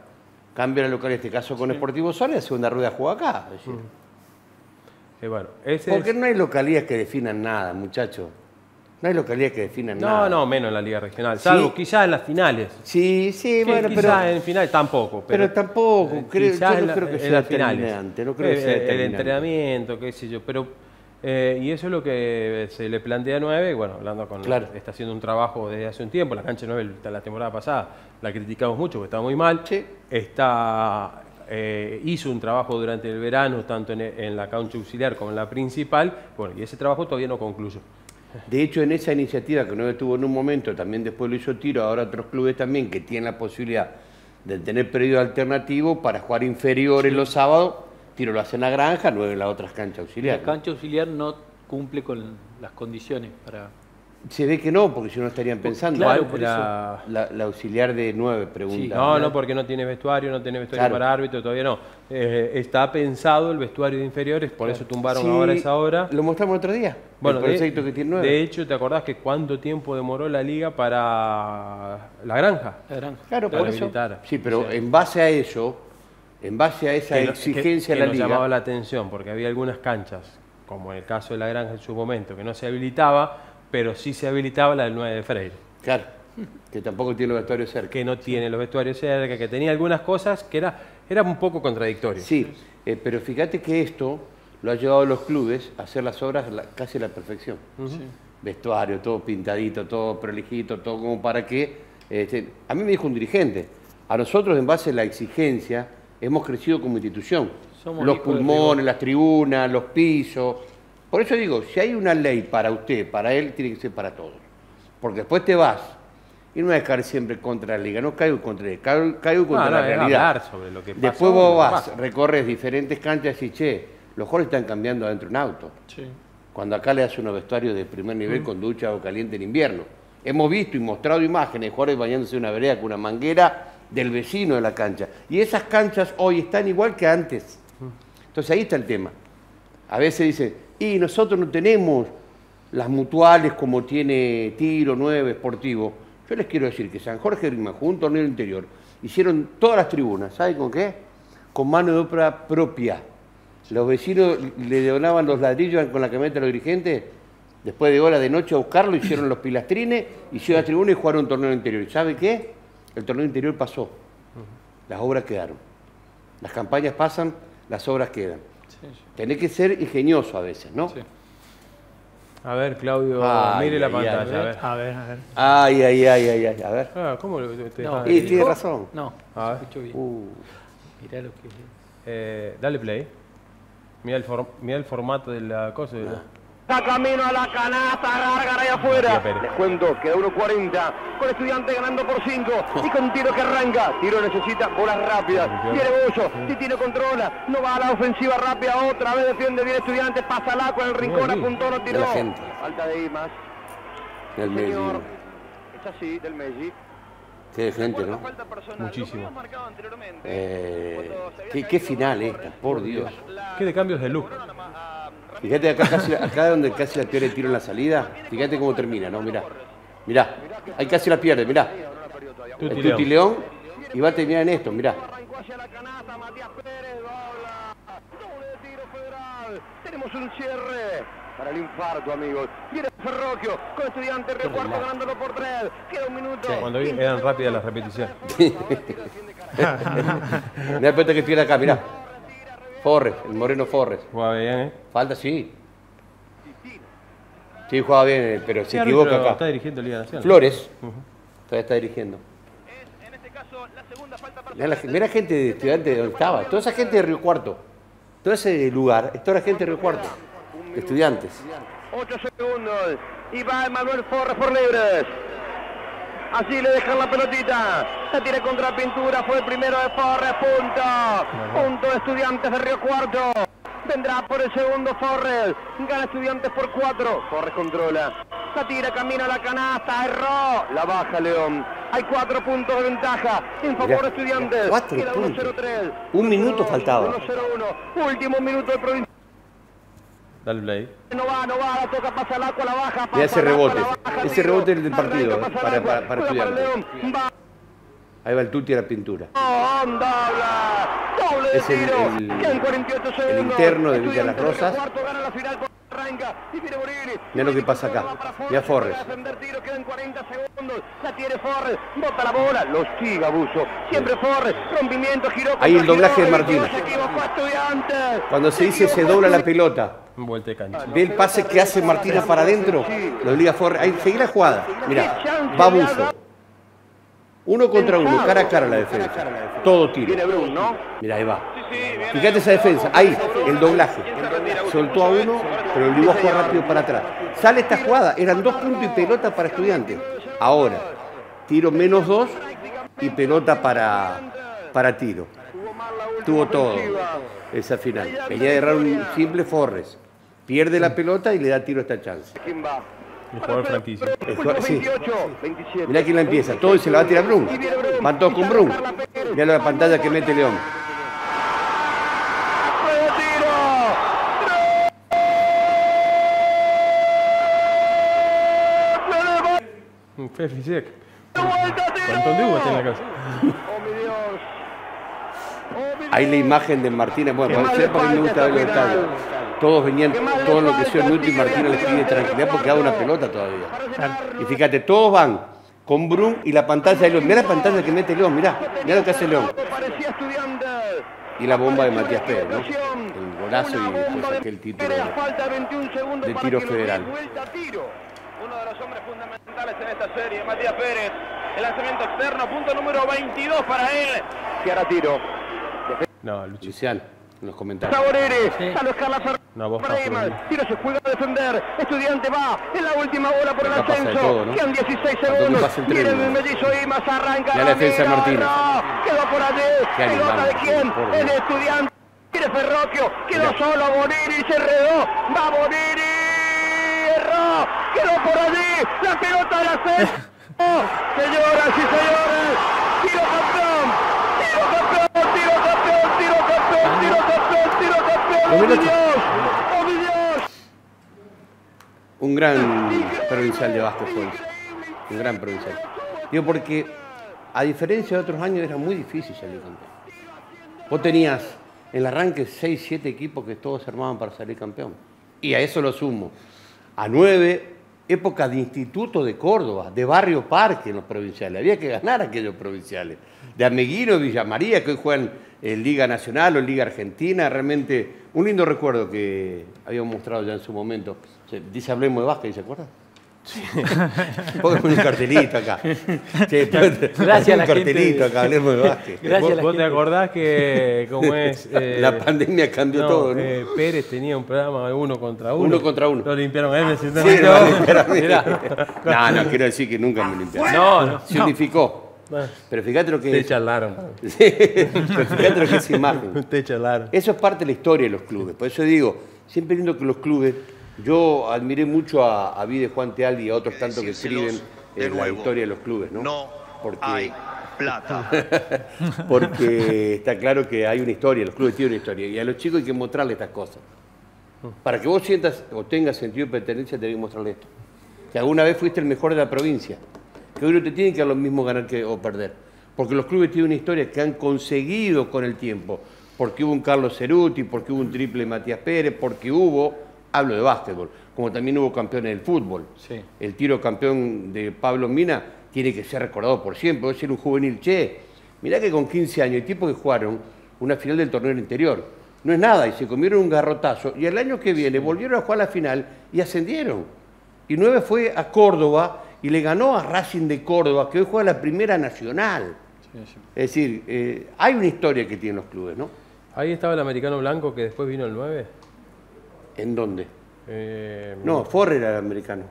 cambia la localidad, en este caso con Sportivo Sol, y la segunda rueda juega acá. Es decir, Eh, bueno, ese Porque es- no hay localidades que definan nada, muchachos. No hay localidades que definan No, nada. no, menos en la Liga Regional. Salvo Sí. quizás en las finales. Sí, sí, bueno, quizás pero- en final tampoco. pero tampoco, eh, creo- yo no la- creo que en sea determinante, no creo que Eh, sea eh, El entrenamiento, qué sé yo. Pero, eh, y eso es lo que se le plantea a 9. y Bueno, hablando con. Claro. Está haciendo un trabajo desde hace un tiempo. La cancha 9, la temporada pasada, la criticamos mucho porque estaba muy mal. Está. eh, hizo un trabajo durante el verano, tanto en, en la cancha auxiliar como en la principal. Bueno, y ese trabajo todavía no concluyó. De hecho, en esa iniciativa que no estuvo en un momento, también después lo hizo Tiro, ahora otros clubes también que tienen la posibilidad de tener periodo alternativo para jugar inferiores los sábados, Tiro lo hace en la granja, nueve en las otras canchas La auxiliares. cancha auxiliar no cumple con las condiciones para Se ve que no, porque si no estarían pensando. Claro, por la, la- la auxiliar de nueve pregunta. No, no, porque no tiene vestuario, no tiene vestuario Claro. para árbitro, todavía no. Eh, está pensado el vestuario de inferiores, por eso tumbaron Sí, ahora esa hora. Lo mostramos el otro día. Bueno, el de, proyecto que tiene nueve. de hecho, ¿te acordás que cuánto tiempo demoró la liga para la granja? Claro, Para por eso. habilitar. Sí, pero en base a eso, en base a esa que exigencia que- de la que liga. nos llamaba la atención, porque había algunas canchas, como en el caso de la granja en su momento, que no se habilitaba, pero sí se habilitaba la del 9 de Freire. Claro, que tampoco tiene los vestuarios cerca. Que no tiene los vestuarios cerca, que tenía algunas cosas que era, era un poco contradictorio. Sí, eh, pero fíjate que esto lo ha llevado a los clubes a hacer las obras casi a la perfección. Sí. Vestuario, todo pintadito, todo prolijito, todo como para que... este, a mí me dijo un dirigente, a nosotros en base a la exigencia hemos crecido como institución. Somos los pulmones, las tribunas, los pisos. Por eso digo, si hay una ley para usted, para él, tiene que ser para todos. Porque después te vas y no es caer siempre contra la liga, no caigo contra él, caigo, caigo contra No, la realidad. sobre lo que pasó, Después vos vas, pasa. recorres diferentes canchas y che, los jugadores están cambiando adentro de un auto. Cuando acá le hace unos vestuarios de primer nivel Mm. con ducha o caliente en invierno. Hemos visto y mostrado imágenes de jugadores bañándose en una vereda con una manguera del vecino de la cancha. Y esas canchas hoy están igual que antes. Entonces ahí está el tema. A veces dicen, y nosotros no tenemos las mutuales como tiene Tiro, 9, Sportivo. Yo les quiero decir que San Jorge Rima, junto a un torneo interior, hicieron todas las tribunas. ¿Saben con qué? Con mano de obra propia. Los vecinos le donaban los ladrillos con la camioneta a los dirigentes. Después de horas de noche a buscarlo, hicieron los pilastrines, hicieron la tribuna y jugaron un torneo interior. ¿Y sabe qué? El torneo interior pasó. Las obras quedaron. Las campañas pasan, las obras quedan. Tenés que ser ingenioso a veces, ¿no? A ver, Claudio, Ay, mire la pantalla. ay. a ver. A ver, a ver. Ay, ay, ay, ay, ay. A ver. Ah, ¿cómo lo te No, Y tiene razón. No, A ver. escucho bien. Uh, Mirá lo que es. Eh, dale play. Mira el, for- mira el formato de la cosa. Ah. Está camino a la canasta, Gárgara ahí afuera. Les cuento, queda 1.40. Con estudiante ganando por 5. Y con tiro que arranca. Tiro necesita bolas rápidas. Viene Bollo. Titino controla. No va a la ofensiva rápida. Otra vez defiende bien estudiante. Pasa la con el rincón. Apuntó, no tiró. Falta de Imas. del Señor. Es así, del Messi. Qué gente, ¿no? Muchísimo. Eh, qué, qué final esta, por Dios. ¿Qué de cambios de look? Fíjate acá, casi, acá donde casi la pierde el tiro en la salida. Fíjate cómo termina, ¿no? Mirá. Mirá. Ahí casi la pierde, mirá. El. Tuti León. Y va a terminar en esto, mirá. Tenemos un cierre para el infarto, amigos. Viene Ferroquio con estudiante Río Cuarto ganándolo por tres. Queda un minuto. Cuando vi, eran rápidas las repeticiones. Mirá la pelota que pierde acá, mirá. Forres, el Moreno Forres. Jugaba bien, ¿eh? Falta, sí. Sí, juega bien, eh, pero se ¿Qué equivoca acá. Está dirigiendo Liga Nacional. Flores. Ujú. Todavía está dirigiendo. Mirá la, mirá gente de estudiantes de donde estaba. Toda esa gente de Río Cuarto. Todo ese lugar, es toda la gente de Río Cuarto. De estudiantes. 8 segundos. Y va Emanuel Forres por libres. Así le dejan la pelotita. Se tira contra pintura. Fue el primero de Forres. Punto. Punto de estudiantes de Río Cuarto. Vendrá por el segundo Forres. Gana estudiantes por cuatro. Forres controla. La tira, camina a la canasta. Erró. La baja León. Hay cuatro puntos de ventaja en favor de estudiantes. cuatro Queda puntos. 1-0-3. Un minuto faltaba. 1-0-1. Último minuto de provincia. Dale play. No va, no va, la toca, pasa la baja. Pasa ese rebote. la baja, Ese rebote del partido, para, para, Ahí va el Tuti a la pintura. onda, habla. Doble de Es el- tiro. el- Quedan 48 el interno de Villa Las Rosas. Mirá lo que pasa acá. Mirá Forres. Va a defender tiro, quedan 40 segundos. La tiene Forres. Bota la bola. Lo siga Buzo. Siempre Forres. Rompimiento, giró. Ahí el doblaje de Martínez. Cuando se dice se dobla la pelota, Vuelta de cancha. ve el pase que hace Martínez para adentro, lo obliga a Forres. Ahí, seguí la jugada. Mirá, va Buzo. Uno contra uno, cara a cara la defensa. Todo tiro. Mirá, ahí va. Fíjate esa defensa. Ahí, el doblaje. Soltó a uno, pero obligó a jugar rápido para atrás. Sale esta jugada. Eran dos puntos y pelota para estudiantes. Ahora, tiro menos dos y pelota para, para tiro. Tuvo todo esa final. Venía de errar un simple Forres. Pierde la pelota y le da tiro a esta chance. ¿Quién va? El jugador franquicia. El jugador- sí. Mirá quién la empieza. Todo y se la va a tirar Brun. Van todos con Brun. Mirá la pantalla que mete León. Un Fefi sec. ¿Cuánto de uva está en la casa? Ahí la imagen de Martínez. Bueno, para ser porque me gusta ver los detalles. Todos venían, todos lo que sea y Martínez les pide tranquilidad porque da una pelota todavía. Y fíjate, todos van con Brun y la pantalla de León. Mirá la pantalla que mete León, mirá, mirá lo que hace León. Y la bomba de Matías Pérez, ¿no? El golazo y después aquel título de, de tiro federal. Uno de los hombres fundamentales en esta serie, Matías Pérez. El lanzamiento externo, punto número 22 para él. Que hará tiro. No. Luciano, en los comentarios. A los Carla No, vos. Tiro se juega a defender. Estudiante va en la última bola por el Acá de ascenso. todo, ¿no? Quedan 16 Faltó que segundos. el tren, Miren el mellizo Imas, arranca. Mirá la defensa de Ramiro, Martínez. no, Quedó por allí. Qué Pelota de quién? por El estudiante. Tire Ferroquio. Quedó Mirá. solo Boniri. Se enredó. Va Boniri. Erró. Quedó por allí. La pelota del ascenso. Señoras y señores. Tiro campeón. Tiro campeón. Tiro campeón. Tiro campeón. Tiro campeón. Tiro campeón. ¡Oh, mi Dios! ¡Oh, mi Dios! Un gran provincial de básquet fue. Un gran provincial. Digo, porque a diferencia de otros años era muy difícil salir campeón. Vos tenías en el arranque 6, 7 equipos que todos armaban para salir campeón. Y a eso lo sumo. A 9, épocas de instituto de Córdoba, de Barrio Parque en los provinciales. Había que ganar aquellos provinciales. De Ameguino, Villa María, que hoy juegan en Liga Nacional o en Liga Argentina. Realmente un lindo recuerdo que habíamos mostrado ya en su momento. Se- Dice Hablemos de Básquet, ¿se acuerdan? Sí. Póngame un cartelito acá. Sí, Gracias a la un gente cartelito de- acá, hablemos de básquet. Gracias ¿Vos, a la vos te gente. acordás que, como es? eh, La pandemia cambió todo, ¿no? eh, Pérez tenía un programa de uno contra uno. Uno contra uno. Lo limpiaron a él, me siento- Sí, no. No, no, quiero decir que nunca me limpiaron. No, no. Se unificó. Pero fíjate lo que Te es. charlaron. Sí, pero fíjate lo que es imagen. Te charlaron. Eso es parte de la historia de los clubes. Por eso digo, siempre lindo que los clubes. Yo admiré mucho a, a Vide Juan Tealdi y a otros tantos que escriben en la historia de los clubes, ¿no? No Porque, hay plata. porque está claro que hay una historia, los clubes tienen una historia. Y a los chicos hay que mostrarles estas cosas. Para que vos sientas o tengas sentido de pertenencia, te que mostrarle esto. Que alguna vez fuiste el mejor de la provincia. Que hoy no te tienen que dar lo mismo ganar que, o perder. Porque los clubes tienen una historia que han conseguido con el tiempo. Porque hubo un Carlos Ceruti, porque hubo un triple Matías Pérez, porque hubo, hablo de básquetbol, como también hubo campeones del fútbol. Sí. El tiro campeón de Pablo Mina tiene que ser recordado por siempre. Hoy ser un juvenil, che, mirá que con 15 años, el tipo que jugaron una final del torneo interior, no es nada, y se comieron un garrotazo. Y el año que viene volvieron a jugar la final y ascendieron. Y nueve fue a Córdoba y le ganó a Racing de Córdoba, que hoy juega la primera nacional. Es decir, eh, hay una historia que tienen los clubes, ¿no? Ahí estaba el americano blanco que después vino el 9. ¿En dónde? Eh, No, Forre era el americano.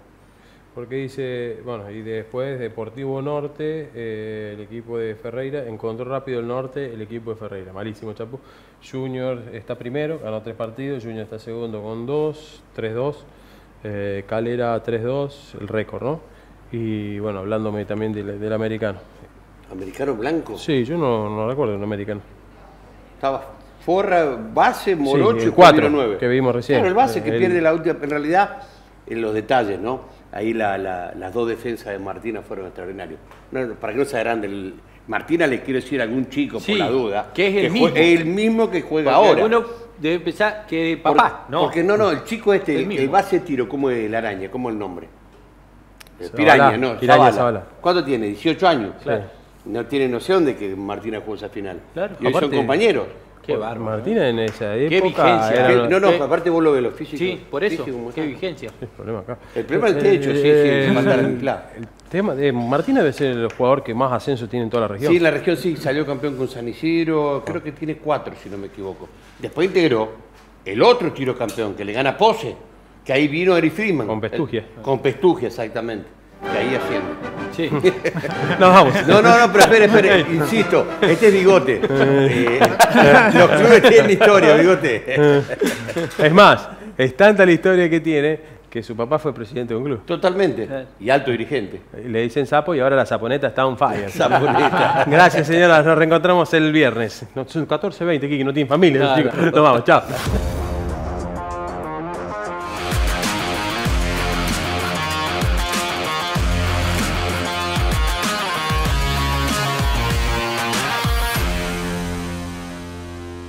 Porque dice, bueno, y después Deportivo Norte, eh, el equipo de Ferreira, encontró rápido el norte, el equipo de Ferreira, malísimo Chapu. Junior está primero, ganó tres partidos, Junior está segundo con dos, 3-2, eh, Calera 3-2, el récord, ¿no? Y bueno, hablándome también del, del americano. ¿Americano blanco? Sí, yo no, no recuerdo un americano. Estaba Forra, base, Morocho el y cuatro, Juan 9. que vimos recién. Claro, el base que El- pierde la última. En realidad, en los detalles, ¿no? Ahí la- la- las dos defensas de Martina fueron extraordinarias. No, no, para que no se agrande, el, Martina le quiero decir a algún chico Sí, por la duda. que es el jue- mismo. el mismo que juega Porque ahora. Uno debe pensar que Por- papá, no. Porque no, no, el chico este, El el, base tiro, ¿cómo es la araña? ¿Cómo es el nombre? Eh, Zavala, Piraña, no, Piraña Zavala. Zavala. ¿Cuánto tiene? 18 años. Claro. No tiene noción de que Martina jugó esa final. Claro. Y hoy son compañeros. Qué bárbaro. Martina en esa época Qué vigencia. era- no, no, ¿Qué? aparte vos lo ves, los físicos. Sí, por eso. físicos como Qué vigencia. El problema acá. El problema es el techo, sí, sí, Eh. El tema de Martina debe ser el jugador que más ascenso tiene en toda la región. Sí, en la región sí, salió campeón con San Isidro, creo que tiene cuatro, si no me equivoco. Después integró el otro tiro campeón, que le gana Pose, que ahí vino Eric Friedman. Con Pestugia. El- con Pestugia, exactamente. Que ahí asciende. Sí. Nos vamos. No, no, no, pero espere, espere, insisto, este es bigote. Eh, los clubes tienen historia, bigote. Es más, es tanta la historia que tiene que su papá fue presidente de un club. Totalmente. Y alto dirigente. Le dicen sapo y ahora la saponeta está on fire. Saponeta. Gracias, señora. Nos reencontramos el viernes. No, son 14.20, Kiki, no tiene familia. Claro. chicos. Nos vamos, chao.